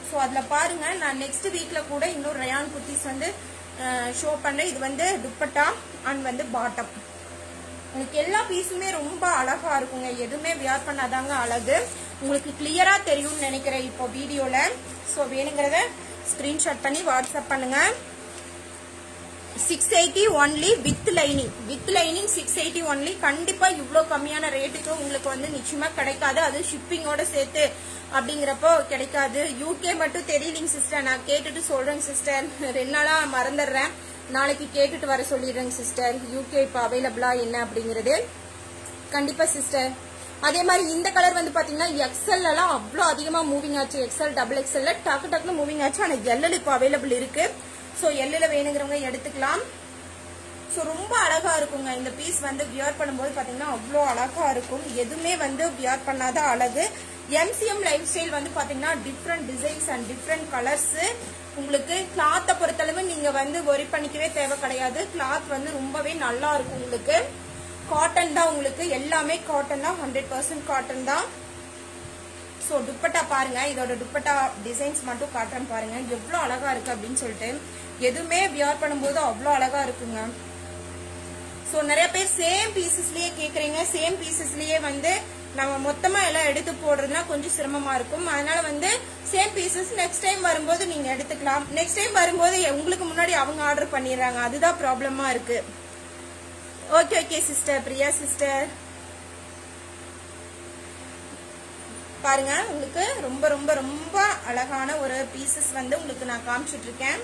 ஸோ அதுல பாருங்க நான் நெக்ஸ்ட் வீக்ல கூட இன்னும் ரயான் குட்டிஸ் வந்து ஷோ பண்ணுறேன் இது வந்து துப்பட்டா அண்ட் வந்து பாட்டம் உங்களுக்கு எல்லா பீஸுமே ரொம்ப அழகா இருக்குங்க. எதுவுமே வியர் பண்ணாதாங்க அழகு. உங்களுக்கு கிளியரா தெரியும்னு நினைக்கிறேன் இப்போ வீடியோல. ஸோ வேணுங்கிறத ஸ்கிரீன்ஷாட் பண்ணி வாட்ஸ்அப் பண்ணுங்க. Six eighty only with lining with lining six eighty only கண்டிப்பா இவ்வளோ கம்மியான ரேட்டுக்கு உங்களுக்கு வந்து நிச்சயமா கிடைக்காது. அது ஷிப்பிங்கோட சேர்த்து அப்படிங்கிறப்போ கிடைக்காது. யூகே மட்டும் தெரியலிங்க சிஸ்டர் நான் கேட்டுட்டு சொல்றேங்க சிஸ்டர் ரெண்டு நாளா மறந்துடுறேன். நாளைக்கு கேட்டுட்டு வர சொல்லிடுறேங்க சிஸ்டர் யூகே இப்போ அவைலபிளா என்ன அப்படிங்கிறது. கண்டிப்பா சிஸ்டர் அதே மாதிரி இந்த கலர் வந்து பாத்தீங்கன்னா எக்ஸல் எல்லாம் அவ்வளோ அதிகமா மூவிங் ஆச்சு. எக்ஸல் டபுள் எக்ஸல்ல டக்கு டக்குன்னு மூவிங் ஆச்சு. ஆனா எல்எல் இப்போ அவைலபிள் இருக்கு. ஸோ எல்லில் வேணுங்கிறவங்க எடுத்துக்கலாம். ஸோ ரொம்ப அழகா இருக்குங்க. இந்த பீஸ் வந்து வியர் பண்ணும்போது பார்த்தீங்கன்னா அவ்வளோ அழகா இருக்கும். எதுவுமே வந்து வியர் பண்ணாத அழகு. எம்சிஎம் லைஃப் ஸ்டைல் வந்து பார்த்தீங்கன்னா different designs and different colours உங்களுக்கு கிளாத்தை பொறுத்தளவு நீங்கள் வந்து ஒரி பண்ணிக்கவே தேவை கிடையாது. கிளாத் வந்து ரொம்பவே நல்லா இருக்கும் உங்களுக்கு. காட்டன் தான் உங்களுக்கு. எல்லாமே காட்டன் தான். ஹண்ட்ரட் பர்சன்ட் காட்டன் தான். ஸோ துப்பட்டா பாருங்க. இதோட துப்பட்டா டிசைன்ஸ் மட்டும் காட்டுறேன் பாருங்க. எவ்வளோ அழகா இருக்கு அப்படின்னு சொல்லிட்டு. எதுவுமே வியர் பண்ணும்போது அவ்வளோ அழகா இருக்குங்க. ஸோ நிறைய பேர் சேம் பீசஸ்லயே கேட்குறீங்க சேம் பீசஸ்லயே வந்து நம்ம மொத்தமா எல்லாம் எடுத்து போடுறதுனா கொஞ்சம் சிரமமா இருக்கும். அதனால வந்து சேம் பீசஸ் நெக்ஸ்ட் டைம் வரும்போது நீங்க எடுத்துக்கலாம். நெக்ஸ்ட் டைம் வரும்போது உங்களுக்கு முன்னாடி அவங்க ஆர்டர் பண்ணிடுறாங்க. அதுதான் ப்ராப்ளமா இருக்கு. Okay okay sister Priya sister பாருங்க உங்களுக்கு ரொம்ப ரொம்ப ரொம்ப அழகான ஒரு பீசஸ் வந்து உங்களுக்கு நான் காமிச்சிட்டு இருக்கேன்.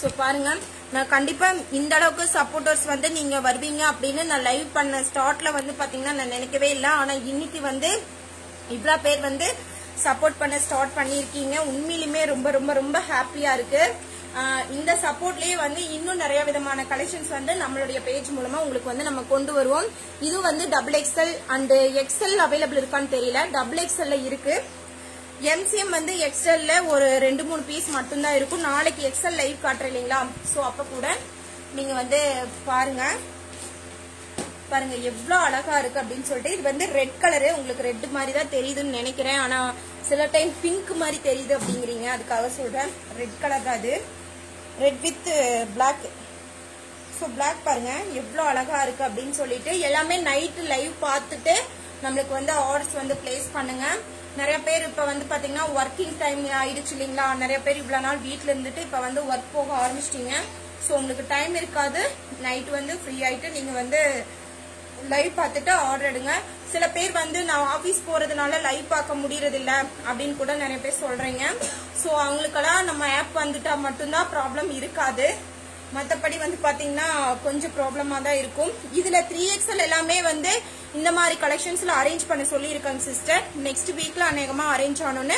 ஸோ பாருங்க. நான் கண்டிப்பா இந்த அளவுக்கு சப்போர்ட்டர்ஸ் வந்து நீங்க வருவீங்க அப்படின்னு நான் லைவ் பண்ண ஸ்டார்ட்ல வந்து பாத்தீங்கன்னா நான் நினைக்கவே இல்லை. ஆனா இன்னைக்கு வந்து இவ்வளோ பேர் வந்து சப்போர்ட் பண்ண ஸ்டார்ட் பண்ணியிருக்கீங்க. உண்மையிலுமே ரொம்ப ரொம்ப ரொம்ப ஹாப்பியா இருக்கு. இந்த சப்போர்ட்லயே வந்து இன்னும் நிறைய விதமான கலெக்ஷன்ஸ் வந்து நம்மளுடைய பேஜ் மூலமா உங்களுக்கு வந்து நம்ம கொண்டு வருவோம். இது வந்து double XL and XL available இருக்கான்னு தெரியல. டபுள் எக்ஸ்எல்ல இருக்கு. எம்சிஎம் வந்து எக்ஸ்எல்ல ஒரு ரெண்டு மூணு பீஸ் மட்டும்தான் இருக்கும். நாளைக்கு எக்ஸ்எல் லைவ் காட்டுறேன் இல்லைங்களா? ஸோ அப்போ கூட நீங்கள் வந்து பாருங்க. பாருங்க எவ்வளோ அழகா இருக்கு அப்படின்னு சொல்லிட்டு இது வந்து ரெட் கலரு உங்களுக்கு ரெட் மாதிரி தான் தெரியுதுன்னு நினைக்கிறேன். ஆனால் சில டைம் பிங்க் மாதிரி தெரியுது அப்படிங்கிறீங்க. அதுக்காக சொல்றேன். ரெட் கலர் தான் அது. Red with black so black பாருங்க. எவ்வளோ அழகா இருக்கு அப்படின்னு சொல்லிட்டு எல்லாமே நைட்டு லைவ் பார்த்துட்டு நம்மளுக்கு வந்து ஆர்டர்ஸ் வந்து பிளேஸ் பண்ணுங்க. நிறைய பேர் இப்போ வந்து பார்த்தீங்கன்னா ஒர்க்கிங் டைம் ஆயிடுச்சு இல்லைங்களா? நிறைய பேர் இவ்வளோ நாள் வீட்டில் இருந்துட்டு இப்போ வந்து ஒர்க் போக ஆரம்பிச்சிட்டிங்க. ஸோ உங்களுக்கு டைம் இருக்காது. நைட் வந்து ஃப்ரீ ஆகிட்டு நீங்கள் வந்து லைவ் பார்த்துட்டு ஆர்டர் எடுங்க. சில பேர் வந்து நான் ஆஃபீஸ் போகிறதுனால லைவ் பார்க்க முடியறதில்ல அப்படின்னு கூட நிறைய பேர் சொல்கிறீங்க ஸோ அவங்களுக்கெல்லாம் நம்ம ஆப் வந்துட்டா மட்டும்தான் ப்ராப்ளம் இருக்காது. மற்றபடி வந்து பார்த்தீங்கன்னா கொஞ்சம் ப்ராப்ளமாக தான் இருக்கும். இதில் த்ரீ எக்ஸல் எல்லாமே வந்து இந்த மாதிரி கலெக்ஷன்ஸ்ல அரேஞ்ச் பண்ண சொல்லியிருக்காங்க சிஸ்டர் நெக்ஸ்ட் வீக்ல அநேகமா அரேஞ்ச் ஆனோன்னு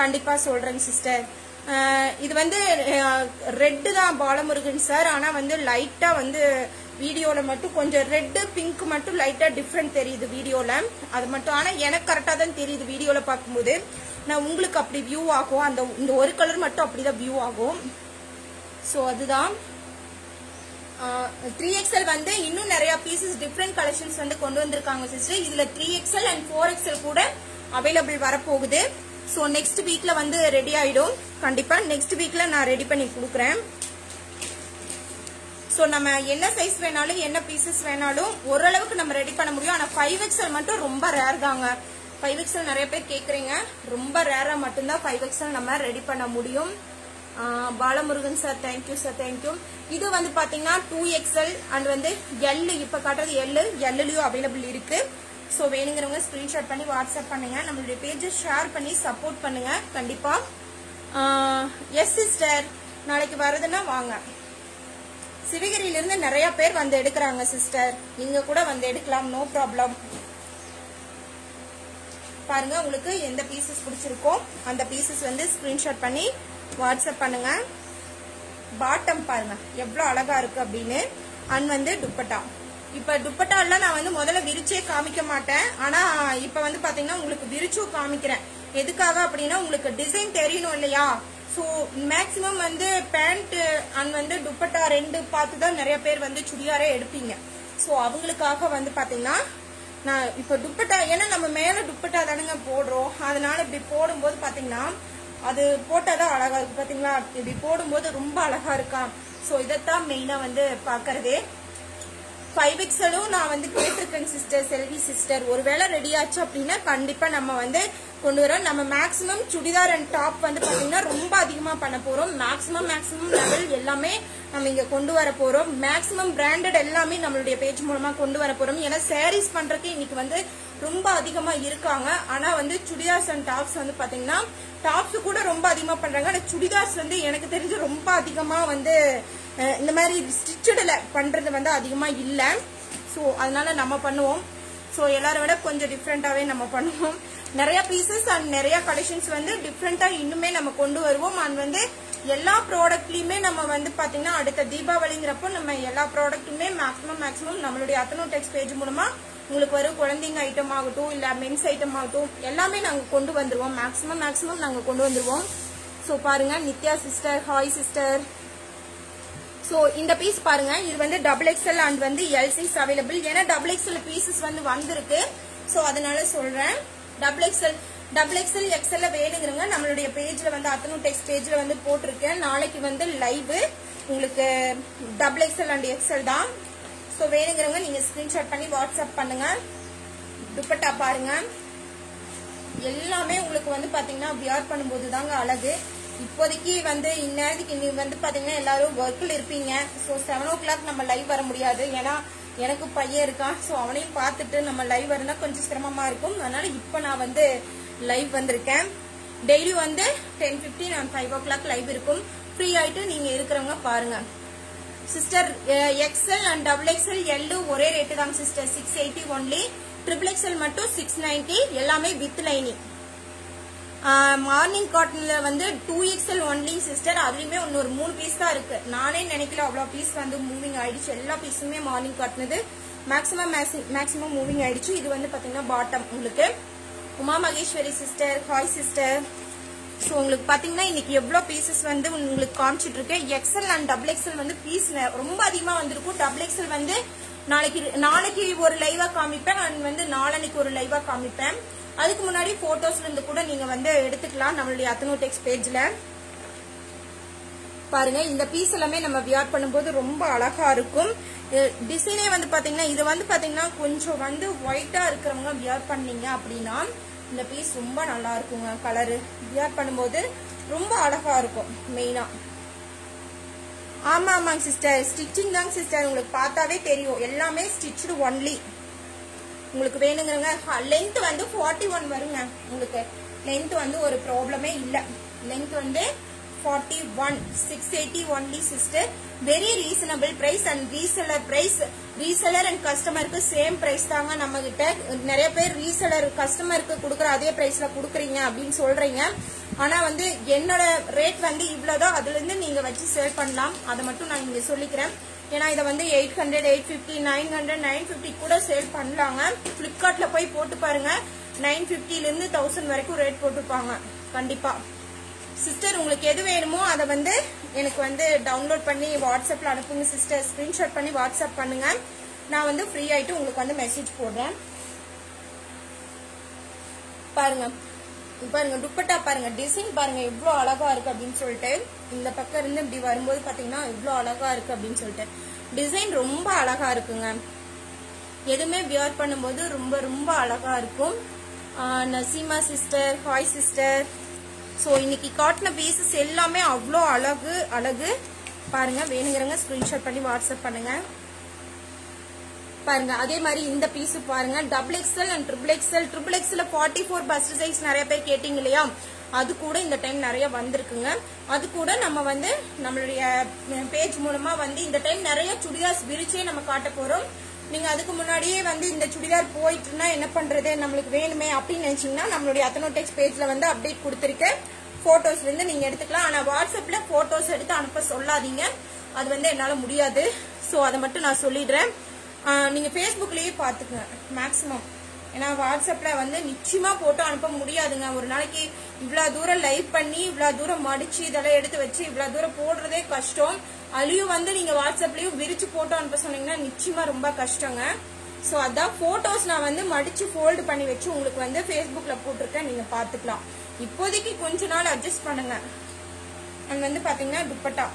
கண்டிப்பா சொல்றேங்க சிஸ்டர் இது வந்து ரெட்டு தான் பாலமுருகன் சார் ஆனா வந்து லைட்டா வந்து வீடியோல மட்டும் கொஞ்சம் ரெட்டு பிங்க் மட்டும் லைட்டா டிஃப்ரெண்ட் தெரியுது வீடியோல. அது மட்டும் ஆனா எனக்கு கரெக்டா தான் தெரியுது வீடியோல பார்க்கும்போது. நான் உங்களுக்கு அப்படி வியூ ஆகும். அந்த இந்த ஒரு கலர் மட்டும் அப்படிதான் வியூ ஆகும். ஸோ அதுதான். த்ரீ எக்ஸ்எல் வந்து இன்னும் நிறைய பீசஸ் டிஃப்ரெண்ட் கலெக்ஷன்ஸ் வந்து கொண்டு வந்திருக்காங்க சிஸ்டர் இதுல three XL and four XL கூட அவைலபிள் வரப்போகுது. ஸோ நெக்ஸ்ட் வீக்ல வந்து ரெடி ஆயிடும். கண்டிப்பா நெக்ஸ்ட் வீக்ல நான் ரெடி பண்ணி கொடுக்குறேன். ஸோ நம்ம என்ன சைஸ் வேணாலும் என்ன பீசஸ் வேணாலும் ஓரளவுக்கு நம்ம ரெடி பண்ண முடியும். ஆனால் ஃபைவ் எக்ஸ்எல் மட்டும் ரொம்ப ரேர் தாங்க. ஃபைவ் எக்ஸ்எல் நிறைய பேர் கேட்குறீங்க ரொம்ப ரேராக மட்டும்தான் ஃபைவ் எக்ஸ்எல் நம்ம ரெடி பண்ண முடியும். Balamurugan sir thank you sir thank you இது வந்து பாத்தீங்கன்னா டூ எக்ஸ்எல் அண்ட் வந்து எல் இப்ப காட்டுறது எல் எல்லுலயும் அவைலபிள் இருக்கு. ஸோ வேணுங்கிறவங்க ஸ்கிரீன்ஷாட் பண்ணி வாட்ஸ்அப் பண்ணுங்க. நம்மளுடைய பேஜை ஷேர் பண்ணி சப்போர்ட் பண்ணுங்க. கண்டிப்பா. எஸ் சிஸ்டர் நாளைக்கு வருதுன்னா வாங்க. சிவகிரியிலிருந்து நிறைய பேர் வந்து எடுக்கிறாங்க சிஸ்டர் நீங்க கூட வந்து எடுக்கலாம் நோ ப்ராப்ளம் பாருங்க உங்களுக்கு எந்த பீசஸ் பிடிச்சிருக்கோ அந்த பீசஸ் வந்து ஸ்கிரீன்ஷாட் பண்ணி வாட்ஸ்அப் பண்ணுங்க. பாட்டம் பாருங்க. எவ்வளவு அழகா இருக்கு அப்படின்னு. அண்ட் வந்து துப்பட்டா. இப்ப துப்பட்டாலாம் நான் வந்து முதல்ல விரிச்சே காமிக்க மாட்டேன். ஆனா இப்ப வந்து பாத்தீங்கன்னா உங்களுக்கு விரிச்சும் காமிக்கிறேன். எதுக்காக அப்படின்னா உங்களுக்கு டிசைன் தெரியணும் இல்லையா? ஸோ மேக்சிமம் வந்து பேண்ட் அண்ட் வந்து துப்பட்டா ரெண்டு பார்த்து தான் நிறைய பேர் வந்து சுடியாரே எடுப்பீங்க. ஸோ அவங்களுக்காக வந்து பாத்தீங்கன்னா நான் இப்போ துப்பட்டா ஏன்னா நம்ம மேல துப்பட்டா தானுங்க போடுறோம். அதனால இப்படி போடும்போது பாத்தீங்கன்னா அது போட்டாதான் அழகா இருக்கு. பாத்தீங்களா? இப்படி போடும்போது ரொம்ப அழகா இருக்கான் ஸோ இதைத்தான் மெயினா வந்து பாக்குறதே ஃபைவ் எக்ஸலும் நான் வந்து கேட்டிருக்கேன் சிஸ்டர் செல்வி சிஸ்டர் ஒருவேளை ரெடி ஆச்சு அப்படின்னா கண்டிப்பா நம்ம வந்து கொண்டு வரோம். நம்ம மேக்ஸிமம் சுடிதார் அண்ட் டாப் வந்து பாத்தீங்கன்னா ரொம்ப அதிகமா பண்ண போறோம். மேக்ஸிமம் மேக்ஸிமம் லெவல் எல்லாமே நம்ம இங்க கொண்டு வர போறோம். மேக்ஸிமம் பிராண்டட் எல்லாமே நம்மளுடைய பேஜ் மூலமா கொண்டு வர போறோம். ஏன்னா சாரீஸ் பண்றதுக்கு இன்னைக்கு வந்து ரொம்ப அதிகமா இருக்காங்க. ஆனா வந்து சுடிதார்ஸ் அண்ட் டாப்ஸ் வந்து பாத்தீங்கன்னா டாப்ஸ் கூட ரொம்ப அதிகமா பண்றாங்க. ஆனா சுடிதார்ஸ் வந்து எனக்கு தெரிஞ்சு ரொம்ப அதிகமா வந்து இந்த மாதிரி ஸ்டிச்சடில் பண்றது வந்து அதிகமா இல்லை. ஸோ அதனால நம்ம பண்ணுவோம். ஸோ எல்லாரும் விட கொஞ்சம் டிஃப்ரெண்டாவே நம்ம பண்ணுவோம். நிறைய பீசஸ் அண்ட் நிறைய கலெக்ஷன்ஸ் வந்து டிஃப்ரெண்டா இன்னுமே நம்ம கொண்டு வருவோம். அண்ட் வந்து எல்லா ப்ராடக்ட்லயுமே நம்ம வந்து பாத்தீங்கன்னா அடுத்த தீபாவளிங்கிறப்போ நம்ம எல்லா ப்ராடக்ட்டுமே மேக்ஸிமம் மேக்ஸிமம் நம்மளுடைய அத்தனோ டெக்ஸ் பேஜ் மூலமா உங்களுக்கு வரும் குழந்தைங்க ஐட்டம் ஆகட்டும் இல்லை மென்ஸ் ஐட்டம் ஆகட்டும் எல்லாமே நாங்கள் கொண்டு வந்துடுவோம் மேக்ஸிமம் மேக்ஸிமம் நாங்கள் கொண்டு வந்துடுவோம் ஸோ பாருங்க Nithya sister hi sister so இந்த பீஸ் பாருங்க இது வந்து டபுள் எக்ஸ்எல் அண்ட் வந்து எல் சைஸ் அவைலபிள் ஏன்னா டபுள் எக்ஸ்எல் பீசஸ் வந்து வந்திருக்கு. ஸோ அதனால சொல்றேன். டபுள் எக்ஸ்எல் டபுள் எக்ஸ்எல் எக்ஸ்எல்ல வேணுங்கிறவங்க நம்மளுடைய பேஜ்ல வந்து அத்தனு டெக்ஸ்ட் பேஜ்ல வந்து போட்டிருக்கேன். நாளைக்கு வந்து லைவ் உங்களுக்கு டபுள் எக்ஸ்எல் அண்ட் எக்ஸ்எல் தான். ஸோ வேணுங்கிறவங்க நீங்கள் ஸ்கிரீன்ஷாட் பண்ணி வாட்ஸ்அப் பண்ணுங்க. துப்பட்டா பாருங்க. எல்லாமே உங்களுக்கு வந்து பார்த்தீங்கன்னா வியர் பண்ணும்போது தாங்க அழகு. இப்போதைக்கு வந்து இந்நேரத்துக்கு நீ வந்து பார்த்தீங்கன்னா எல்லாரும் ஒர்க்கில் இருப்பீங்க. ஸோ செவன் ஓ கிளாக் நம்ம லைவ் வர முடியாது. ஏன்னா எனக்கு பையன் இருக்கான். ஸோ அவனையும் பார்த்துட்டு நம்ம லைவ் வரனா கொஞ்சம் சிரமமா இருக்கும். அதனால இப்போ நான் வந்து லைவ் வந்திருக்கேன். டெய்லி வந்து ten fifteen and five o'clock live இருக்கும். ஃப்ரீ ஆகிட்டு நீங்கள் இருக்கிறவங்க பாருங்கள் sister XL and double XL L ஒரே ரேட்டு தாங்க sister six eighty only triple XL மட்டும் சிக்ஸ் நைன்டி எல்லாமே வித் லைனிங் மார்னிங் காட்டன்ல வந்து டூ எக்ஸ்எல் ஒன்லி சிஸ்டர் அதுலயுமே இன்னொரு மூணு பீஸ் தான் இருக்கு. நானே நினைக்கல அவ்வளவு பீஸ் வந்து மூவிங் ஆயிடுச்சு. எல்லா பீஸுமே மார்னிங் காட்டினது மேக்ஸிமம் மேக்ஸிமம் மூவிங் ஆயிடுச்சு. இது வந்து பாத்தீங்கன்னா பாட்டம் உங்களுக்கு. Uma Maheswari sister hi sister so உங்களுக்கு பார்த்தீங்கன்னா இன்னைக்கு எவ்வளோ பீசஸ் வந்து உங்களுக்கு காமிச்சிட்டு இருக்கேன் எக்ஸல் அண்ட் டபுள் எக்ஸல் வந்து பீஸ் ரொம்ப அதிகமாக வந்திருக்கும். டபுள் எக்ஸல் வந்து நாளைக்கு நாளைக்கு ஒரு லைவா காமிப்பேன். அண்ட் வந்து நாளன்னைக்கு ஒரு லைவா காமிப்பேன். அதுக்கு முன்னாடி போட்டோஸ்ல இருந்து கூட நீங்க வந்து எடுத்துக்கலாம். நம்மளுடைய அத்தனோடெக்ஸ் பேஜ்ல பாருங்க இந்த பீஸ் எல்லாமே நம்ம வியார் பண்ணும்போது ரொம்ப அழகா இருக்கும். டிசைனே வந்து பாத்தீங்கன்னா இது வந்து பாத்தீங்கன்னா கொஞ்சம் வந்து ஒயிட்டா இருக்கிறவங்க வியார் பண்ணீங்க அப்படின்னா இந்த பீஸ் ரொம்ப நல்லா இருக்குங்க கலரு வியர் பண்ணும்போது ரொம்ப அழகா இருக்கும் மெயினா ஆமா ஆமாங்க சிஸ்டர் ஸ்டிச்சிங் தாங்க சிஸ்டர் உங்களுக்கு பார்த்தாவே தெரியும். எல்லாமே ஸ்டிச்சு ஒன்லி உங்களுக்கு வேணுங்கிறங்க லென்த் வந்து ஃபார்ட்டி ஒன் வருங்க. உங்களுக்கு லென்த் வந்து ஒரு ப்ராப்ளமே இல்லை. லென்த் வந்து forty one six eighty only sister very reasonable reseller and reseller and customer and கஸ்டமருக்கு சேம் தாங்க நம்ம கிட்ட நிறைய பேர் ரீசெலர் கஸ்டமருக்கு கொடுக்குற அதே பிரைஸ்ல கொடுக்குறீங்க அப்படின்னு சொல்றீங்க. ஆனா வந்து என்னோட ரேட் வந்து இவ்வளவுதான் அதுல இருந்து நீங்க வச்சு சேல் பண்ணலாம். அதை மட்டும் நான் இங்க சொல்லிக்கிறேன். ஏன்னா இதை வந்து eight hundred eight fifty nine hundred nine fifty கூட சேல் பண்ணலாங்க. பிளிப்கார்ட்ல போய் போட்டு பாருங்க. நைன் ஃபிஃப்டில இருந்து தௌசண்ட் வரைக்கும் ரேட் போட்டுப்பாங்க. கண்டிப்பா. சிஸ்டர் உங்களுக்கு எது வேணுமோ அதை வந்து எனக்கு வந்து டவுன்லோட் பண்ணி வாட்ஸ்அப்பில் அனுப்புங்க சிஸ்டர் ஸ்க்ரீன்ஷாட் பண்ணி வாட்ஸ்அப் பண்ணுங்க. நான் வந்து ஃப்ரீ ஆகிட்டு உங்களுக்கு வந்து மெசேஜ் போடுறேன். பாருங்க. பாருங்க துப்பட்டா பாருங்க. டிசைன் பாருங்க எவ்வளவு அழகா இருக்கு அப்படின்னு சொல்லிட்டு. இந்த பக்கம் இருந்து இப்படி வரும்போது பாத்தீங்கன்னா எவ்வளவு அழகா இருக்கு அப்படின்னு சொல்லிட்டு. டிசைன் ரொம்ப அழகா இருக்குங்க. எதுவுமே வியர் பண்ணும்போது ரொம்ப ரொம்ப அழகா இருக்கும். Naseema sister hi sister so இன்னைக்கு காட்டின பீசஸ் எல்லாமே அவ்வளோ அழகு அழகு. பாருங்க வேணுங்கிறவங்க ஸ்கிரீன்ஷாட் பண்ணி வாட்ஸ்அப் பண்ணுங்க. பாருங்க அதே மாதிரி இந்த பீஸ் பாருங்க. Double XL and triple XL triple XL forty four bust size நிறைய பேர் கேட்டீங்க இல்லையா? அது கூட இந்த டைம் நிறைய வந்திருக்குங்க. அது கூட நம்ம வந்து நம்மளுடைய பேஜ் மூலமா வந்து இந்த டைம் நிறைய சுடிதாஸ் விரிச்சே நம்ம காட்ட போறோம். நீங்க அதுக்கு முன்னாடியே வந்து இந்த சுடிதார் போயிட்டுனா என்ன பண்றது? நம்மளுக்கு வேணுமே அப்படின்னு நினைச்சீங்கன்னா நம்மளுடைய அத்தனோடெக்ஸ் பேஜ்ல வந்து அப்டேட் கொடுத்துருக்கேன் போட்டோஸ்ல இருந்து நீங்க எடுத்துக்கலாம். ஆனா வாட்ஸ்அப்ல போட்டோஸ் எடுத்து அனுப்ப சொல்லாதீங்க. அது வந்து என்னால முடியாது. ஸோ அதை மட்டும் நான் சொல்லிடுறேன். நீங்க ஃபேஸ்புக்லயே பாத்துக்கங்க மேக்சிமம் ஏன்னா வாட்ஸ்அப்பில் வந்து நிச்சயமாக போட்டோ அனுப்ப முடியாதுங்க. ஒரு நாளைக்கு இவ்வளோ தூரம் லைவ் பண்ணி இவ்வளோ தூரம் மடித்து இதெல்லாம் எடுத்து வச்சு இவ்வளோ தூரம் போடுறதே கஷ்டம். அதுலயும் வந்து நீங்கள் வாட்ஸ்அப்லேயும் விரித்து போட்டோ அனுப்ப சொன்னீங்கன்னா நிச்சயமாக ரொம்ப கஷ்டங்க. ஸோ அதான் ஃபோட்டோஸ் நான் வந்து மடித்து ஃபோல்டு பண்ணி வச்சு உங்களுக்கு வந்து ஃபேஸ்புக்கில் போட்டிருக்கேன். நீங்கள் பார்த்துக்கலாம். இப்போதைக்கு கொஞ்ச நாள் அட்ஜஸ்ட் பண்ணுங்க. அண்ட் வந்து பார்த்தீங்கன்னா துப்பட்டா.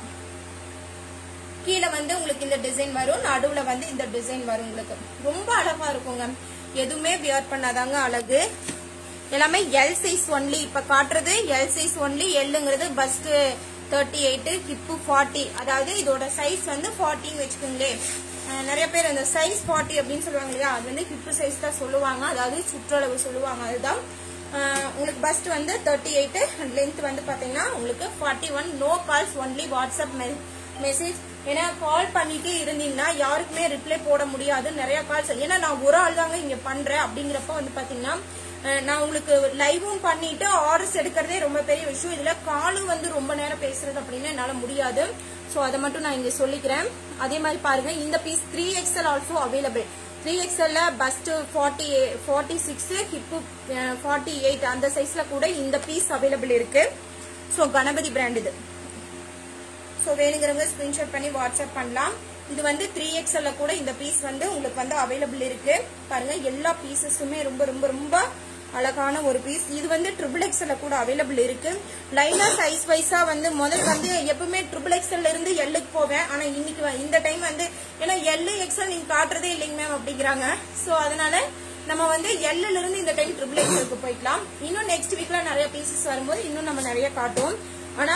கீழே வந்து உங்களுக்கு இந்த டிசைன் வரும். நடுவில் வந்து இந்த டிசைன் வரும் உங்களுக்கு. ரொம்ப அழகாக இருக்குங்க. எதுவுமே வியர் பண்ணாதாங்க அழகு. எல்லாமே எல் சைஸ் ஒன்லி இப்ப காட்டுறது L size only எல்லுங்கிறது bust thirty eight hip forty அதாவது இதோட சைஸ் வந்து ஃபார்ட்டின்னு வச்சுக்கோங்களேன் நிறைய பேர் அந்த சைஸ் ஃபார்ட்டி அப்படின்னு சொல்லுவாங்க இல்லையா? அது வந்து ஹிப்பு சைஸ் தான் சொல்லுவாங்க. அதாவது சுற்றளவு சொல்லுவாங்க அதுதான். உங்களுக்கு பஸ்ட் வந்து தேர்ட்டி எயிட் லென்த் வந்து பாத்தீங்கன்னா உங்களுக்கு forty one no calls only WhatsApp message ஏன்னா கால் பண்ணிட்டே இருந்தீங்கன்னா யாருக்குமே ரிப்ளை போட முடியாது. நிறைய கால்ஸ் ஏன்னா நான் ஒரு ஆள் தாங்க இங்க பண்றேன் அப்படிங்கிறப்ப வந்து பாத்தீங்கன்னா நான் உங்களுக்கு லைவும் பண்ணிட்டு ஆர்டர்ஸ் எடுக்கிறதே ரொம்ப பெரிய விஷயம். இதுல காலும் வந்து ரொம்ப நேரம் பேசுறது அப்படின்னு என்னால முடியாது. சோ அதை மட்டும் நான் இங்க சொல்லிக்கிறேன். அதே மாதிரி பாருங்க இந்த piece three XL also available three எக்ஸ்எல்ல bust forty forty six hip forty eight அந்த சைஸ்ல கூட இந்த பீஸ் அவைலபிள் இருக்கு. ஸோ கணபதி பிராண்ட் இது. ஸோ வேணுங்கிறவங்க ஸ்கிரீன்ஷாட் பண்ணி வாட்ஸ்அப் பண்ணலாம். இது வந்து த்ரீ எக்ஸ்எல்ல கூட இந்த பீஸ் வந்து உங்களுக்கு வந்து அவைலபிள் இருக்கு. பாருங்க எல்லா பீசஸுமே ரொம்ப ரொம்ப ரொம்ப அழகான ஒரு பீஸ் இது வந்து ட்ரிபிள் எக்ஸ்எல்ல கூட அவைலபிள் இருக்கு. லைனா சைஸ் வைஸா வந்து முதல் வந்து எப்பவுமே ட்ரிபிள் எக்ஸ்எல்ல இருந்து எல்லுக்கு போவேன். ஆனா இன்னைக்கு வ- இந்த டைம் வந்து ஏன்னா எல்லு எக்ஸ்எல் நீங்க காட்டுறதே இல்லைங்க மேம் அப்படிங்கிறாங்க. சோ அதனால நம்ம வந்து எல்லுல இருந்து இந்த டைம் ட்ரிபிள் எக்ஸ்எலுக்கு போய்க்கலாம். இன்னும் நெக்ஸ்ட் வீக்ல நிறைய பீசஸ் வரும்போது இன்னும் நம்ம நிறைய காட்டுவோம். ஆனா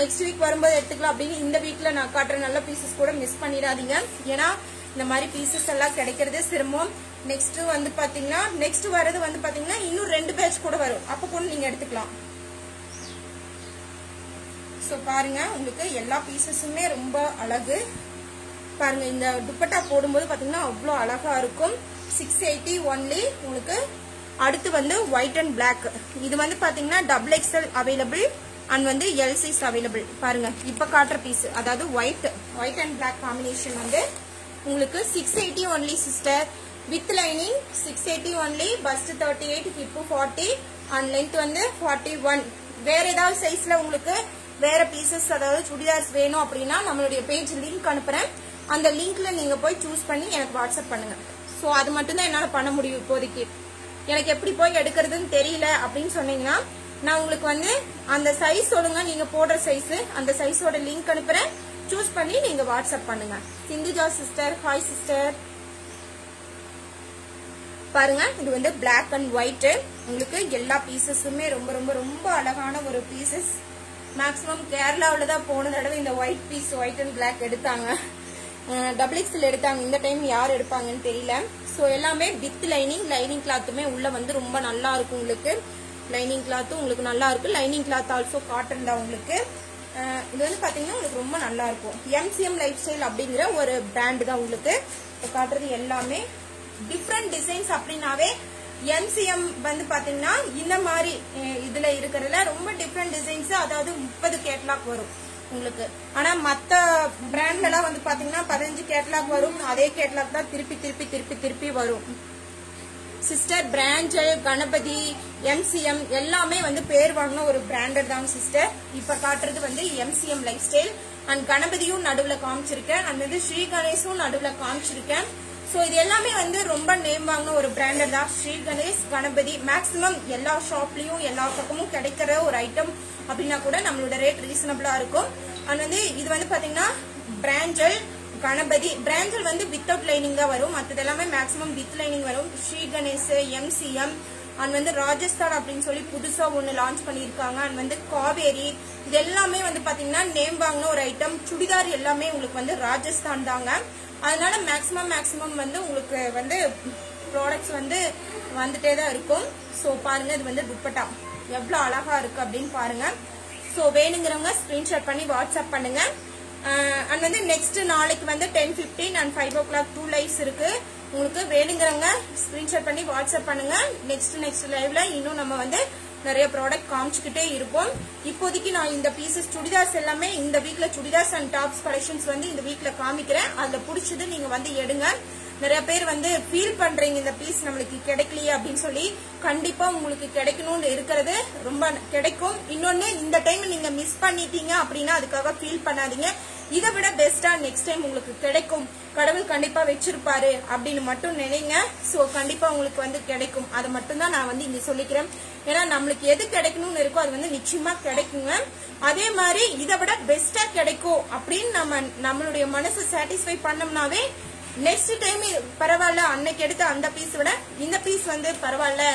நெக்ஸ்ட் வீக் வரும்போது எடுத்துக்கலாம் அப்படின்னு இந்த வீக்ல நான் காட்டுற நல்ல பீசஸ் கூட மிஸ் பண்ணிடாதீங்க. ஏன்னா இந்த மாதிரி பீசஸ் எல்லாம் கிடைக்கிறது சிரமம். நெக்ஸ்ட் வந்து பாத்தீங்கன்னா நெக்ஸ்ட் வரது வந்து பாத்தீங்கன்னா இன்னும் ரெண்டு பேட்ச் கூட வரும். அப்ப கூட நீங்க எடுத்துக்கலாம். சோ பாருங்க உங்களுக்கு எல்லா பீசஸுமே ரொம்ப அழகு. பாருங்க இந்த துப்பட்டா போடும்போது பாத்தீங்கன்னா அவ்வளோ அழகா இருக்கும். சிக்ஸ் எயிட்டி ஒன்லி உங்களுக்கு அடுத்து வந்து ஒயிட் அண்ட் பிளாக் இது வந்து பாத்தீங்கன்னா டபுள் எக்ஸ்எல் அவைலபிள் அண்ட் வந்து எல் சைஸ் அவைலபிள் பாருங்க இப்ப காட்டுற பீஸ் அதாவது white white and black combination வந்து உங்களுக்கு six eighty only sister with lining six eighty only bust thirty eight hip forty and length வந்து ஃபார்ட்டி ஒன் வேற ஏதாவது சைஸ்ல உங்களுக்கு வேற பீசஸ் அதாவது சுடிதார்ஸ் வேணும் அப்படின்னா நம்மளுடைய பேஜ் லிங்க் அனுப்புறேன். அந்த லிங்க்ல நீங்க போய் சூஸ் பண்ணி எனக்கு வாட்ஸ்அப் பண்ணுங்க. ஸோ அது மட்டும்தான் என்னால் பண்ண முடியும் இப்போதைக்கு. எனக்கு எப்படி போய் எடுக்கிறதுன்னு தெரியல அப்படின்னு சொன்னீங்கன்னா நான் உங்களுக்கு வந்து அந்த சைஸ் சொல்லுங்க நீங்க போடுற சைஸ் அந்த சைஸோட லிங்க் அனுப்புறேன். சூஸ் பண்ணி நீங்க வாட்ஸ்அப் பண்ணுங்க. சிந்துஜா சிஸ்டர் ஹாய் சிஸ்டர் பாருங்க இது வந்து பிளாக் அண்ட் ஒயிட் உங்களுக்கு எல்லா பீசஸுமே ரொம்ப ரொம்ப ரொம்ப அழகான ஒரு பீசஸ் மேக்ஸிமம் கேரளாவில் தான் போன தடவை இந்த white piece white and black எடுத்தாங்க. டபுள் எக்ஸ்எல் எடுத்தாங்க. இந்த டைம் யார் எடுப்பாங்கன்னு தெரியல. ஸோ எல்லாமே வித் லைனிங் லைனிங் கிளாத்துமே உள்ள வந்து ரொம்ப நல்லா இருக்கும் உங்களுக்கு. லைனிங் கிளாத்தும் உங்களுக்கு நல்லா இருக்கும். லைனிங் கிளாத் ஆல்சோ காட்டன் தான் உங்களுக்கு. இது வந்து பாத்தீங்கன்னா உங்களுக்கு ரொம்ப நல்லா இருக்கும். எம்சிஎம் லைஃப் ஸ்டைல் அப்படிங்கிற ஒரு பிராண்ட் தான் உங்களுக்கு. காட்டுறது எல்லாமே டிஃப்ரெண்ட் டிசைன்ஸ் அப்படின்னாவே எம்சிஎம் வந்து பாத்தீங்கன்னா இந்த மாதிரி இதுல இருக்கிறதுல ரொம்ப டிஃப்ரெண்ட் டிசைன்ஸ் அதாவது முப்பது கேட்லாக் வரும் உங்களுக்கு. ஆனா மத்த பிராண்ட்ல எல்லாம் வந்து பாத்தீங்கன்னா பதினஞ்சு கேட்லாக் வரும். அதே கேட்லாக் தான் திருப்பி திருப்பி திருப்பி திருப்பி வரும். சிஸ்டர் பிராஞ்சல் கணபதி எம்சிஎம் எல்லாமே வந்து பேர் வாங்கின ஒரு பிராண்டட் தான் சிஸ்டர் இப்ப காட்டுறது வந்து எம்சிஎம் லைஃப் ஸ்டைல் அண்ட் கணபதியும் நடுவுல காமிச்சிருக்கேன். அண்ட் வந்து ஸ்ரீ கணேஷும் நடுவுல காமிச்சிருக்கேன். ஸோ இது எல்லாமே வந்து ரொம்ப நேம் வாங்கின ஒரு பிராண்டட் தான். ஸ்ரீ கணேஷ் கணபதி மேக்ஸிமம் எல்லா ஷாப்லயும் எல்லா பக்கமும் கிடைக்கிற ஒரு ஐட்டம் அப்படின்னா கூட நம்மளோட ரேட் ரீசனபிளா இருக்கும். அண்ட் வந்து இது வந்து பாத்தீங்கன்னா பிராஞ்சல் கணபதி. பிராஞ்சல் வந்து வித்தவுட் லைனிங் தான் வரும். மற்றது எல்லாமே மேக்ஸிமம் வித் லைனிங் வரும். ஸ்ரீ கணேஷ் எம்சிஎம் அண்ட் வந்து ராஜஸ்தான் அப்படின்னு சொல்லி புதுசாக ஒன்று லான்ச் பண்ணியிருக்காங்க. அண்ட் வந்து காவேரி இது எல்லாமே வந்து பார்த்தீங்கன்னா நேம் வாங்கின ஒரு ஐட்டம் சுடிதார் எல்லாமே உங்களுக்கு வந்து ராஜஸ்தான் தாங்க. அதனால மேக்ஸிமம் மேக்ஸிமம் வந்து உங்களுக்கு வந்து ப்ராடக்ட்ஸ் வந்து வந்துட்டே தான் இருக்கும். ஸோ பாருங்க இது வந்து துப்பட்டா. எவ்வளோ அழகாக இருக்குது அப்படின்னு பாருங்கள் ஸோ வேணுங்கிறவங்க ஸ்க்ரீன்ஷாட் பண்ணி வாட்ஸ்அப் பண்ணுங்கள் அண்ட் வந்து நெக்ஸ்ட் நாளைக்கு வந்து ten fifteen and five o'clock two lives இருக்கு. உங்களுக்கு வேணுங்கிறவங்க ஸ்கிரீன்ஷாட் பண்ணி வாட்ஸ்அப் பண்ணுங்க. நெக்ஸ்ட் நெக்ஸ்ட் லைவ்ல இன்னும் நம்ம வந்து நிறைய ப்ராடக்ட் காமிச்சுக்கிட்டே இருப்போம். இப்போதைக்கு நான் இந்த பீசஸ் சுடிதார்ஸ் எல்லாமே இந்த வீக்ல சுடிதார்ஸ் அண்ட் டாப்ஸ் கலெக்ஷன்ஸ் வந்து இந்த வீக்ல காமிக்கிறேன். அதுல பிடிச்சது நீங்க வந்து எடுங்க. நிறைய பேர் வந்து ஃபீல் பண்றீங்க இந்த பீஸ் நம்மளுக்கு கிடைக்கலையே அப்படின்னு சொல்லி. கண்டிப்பா உங்களுக்கு கிடைக்கணும்னு இருக்கிறது ரொம்ப கிடைக்கும். இன்னொன்னு இந்த டைம் நீங்க மிஸ் பண்ணிட்டீங்க அப்படின்னா அதுக்காக ஃபீல் பண்ணாதீங்க. இதை விட பெஸ்டா நெக்ஸ்ட் டைம் உங்களுக்கு கிடைக்கும். கடவுள் கண்டிப்பா வச்சிருப்பாரு அப்படின்னு மட்டும் நினைங்க. சோ கண்டிப்பா உங்களுக்கு வந்து கிடைக்கும். அதை மட்டும்தான் நான் வந்து இங்க சொல்லிக்கிறேன். ஏன்னா நம்மளுக்கு எது கிடைக்கணும்னு இருக்கோ அது வந்து நிச்சயமா கிடைக்குங்க. அதே மாதிரி இதை விட பெஸ்டா கிடைக்கும் அப்படின்னு நம்ம நம்மளுடைய மனசு சாட்டிஸ்ஃபை பண்ணோம்னாவே நெக்ஸ்ட் டைம் பரவாயில்ல அன்னைக்கு எடுத்த அந்த பீஸ் விட இந்த பீஸ் வந்து பரவாயில்ல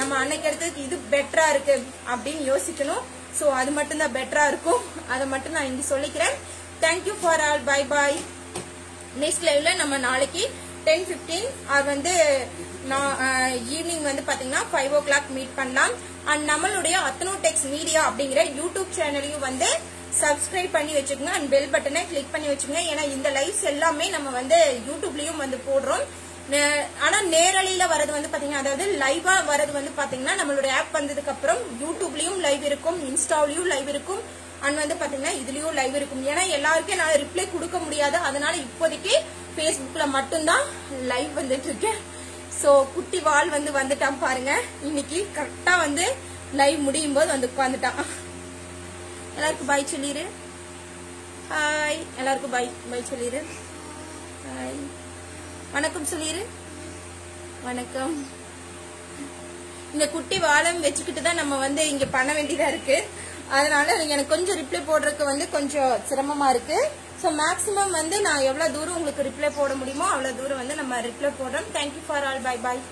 நம்ம அன்னைக்கு எடுத்ததுக்கு இது பெட்டரா இருக்கு அப்படின்னு யோசிக்கணும். சோ அது மட்டும்தான் பெட்டரா இருக்கும். அதை மட்டும் நான் இங்க சொல்லிக்கிறேன். Thank you for all bye bye next லைவ்ல நம்ம நாளைக்கு டென் ஃபிஃப்டீன் அது வந்து ஈவினிங் வந்து பாத்தீங்கன்னா ஃபைவ் ஓ கிளாக் மீட் பண்ணலாம். அண்ட் நம்மளுடைய அத்தனோடெக்ஸ் மீடியா அப்படிங்கிற யூடியூப் சேனலையும் வந்து சப்ஸ்கிரைப் பண்ணி வச்சுக்கோங்க. அண்ட் பெல் பட்டனை கிளிக் பண்ணி வச்சுக்கோங்க. ஏன்னா இந்த லைவ்ஸ் எல்லாமே நம்ம வந்து யூடியூப்லயும் வந்து போடுறோம். ஆனா நேரலையில வரது வந்து பாத்தீங்கன்னா அதாவது லைவா வரது வந்து பாத்தீங்கன்னா நம்மளுடைய ஆப் வந்ததுக்கு அப்புறம் யூடியூப்லயும் லைவ் இருக்கும். இன்ஸ்டாவிலயும் லைவ் இருக்கும். அண்ட் வந்து பாத்தீங்கன்னா இதுலயும் லைவ் இருக்கும். ஏன்னா எல்லாருக்கும் என்னால ரிப்ளை கொடுக்க முடியாது. அதனால இப்போதைக்கு பேஸ்புக்ல மட்டும்தான் லைவ் வந்துட்டு இருக்கேன் சோ குட்டி வால் வந்து வந்துட்டான் பாருங்க. இன்னைக்கு கரெக்டா வந்து லைவ் முடியும் போது வந்து உட்காந்துட்டான் எல்லாருக்கும் பாய் சொல்லிரு. ஹாய் எல்லாருக்கும் பாய் பாய் சொல்லிரு. ஹாய் வணக்கம் சொல்லிரு. வணக்கம். இந்த குட்டி வாழம் வச்சுக்கிட்டு தான் நம்ம வந்து இங்க பண்ண வேண்டியதா இருக்கு. அதனால எனக்கு கொஞ்சம் ரிப்ளை போடுறதுக்கு வந்து கொஞ்சம் சிரமமா இருக்கு. ஸோ மேக்ஸிமம் வந்து நான் எவ்வளோ தூரம் உங்களுக்கு ரிப்ளை போட முடியுமோ அவ்வளோ தூரம் வந்து நம்ம ரிப்ளை போடுறோம். Thank you for all bye bye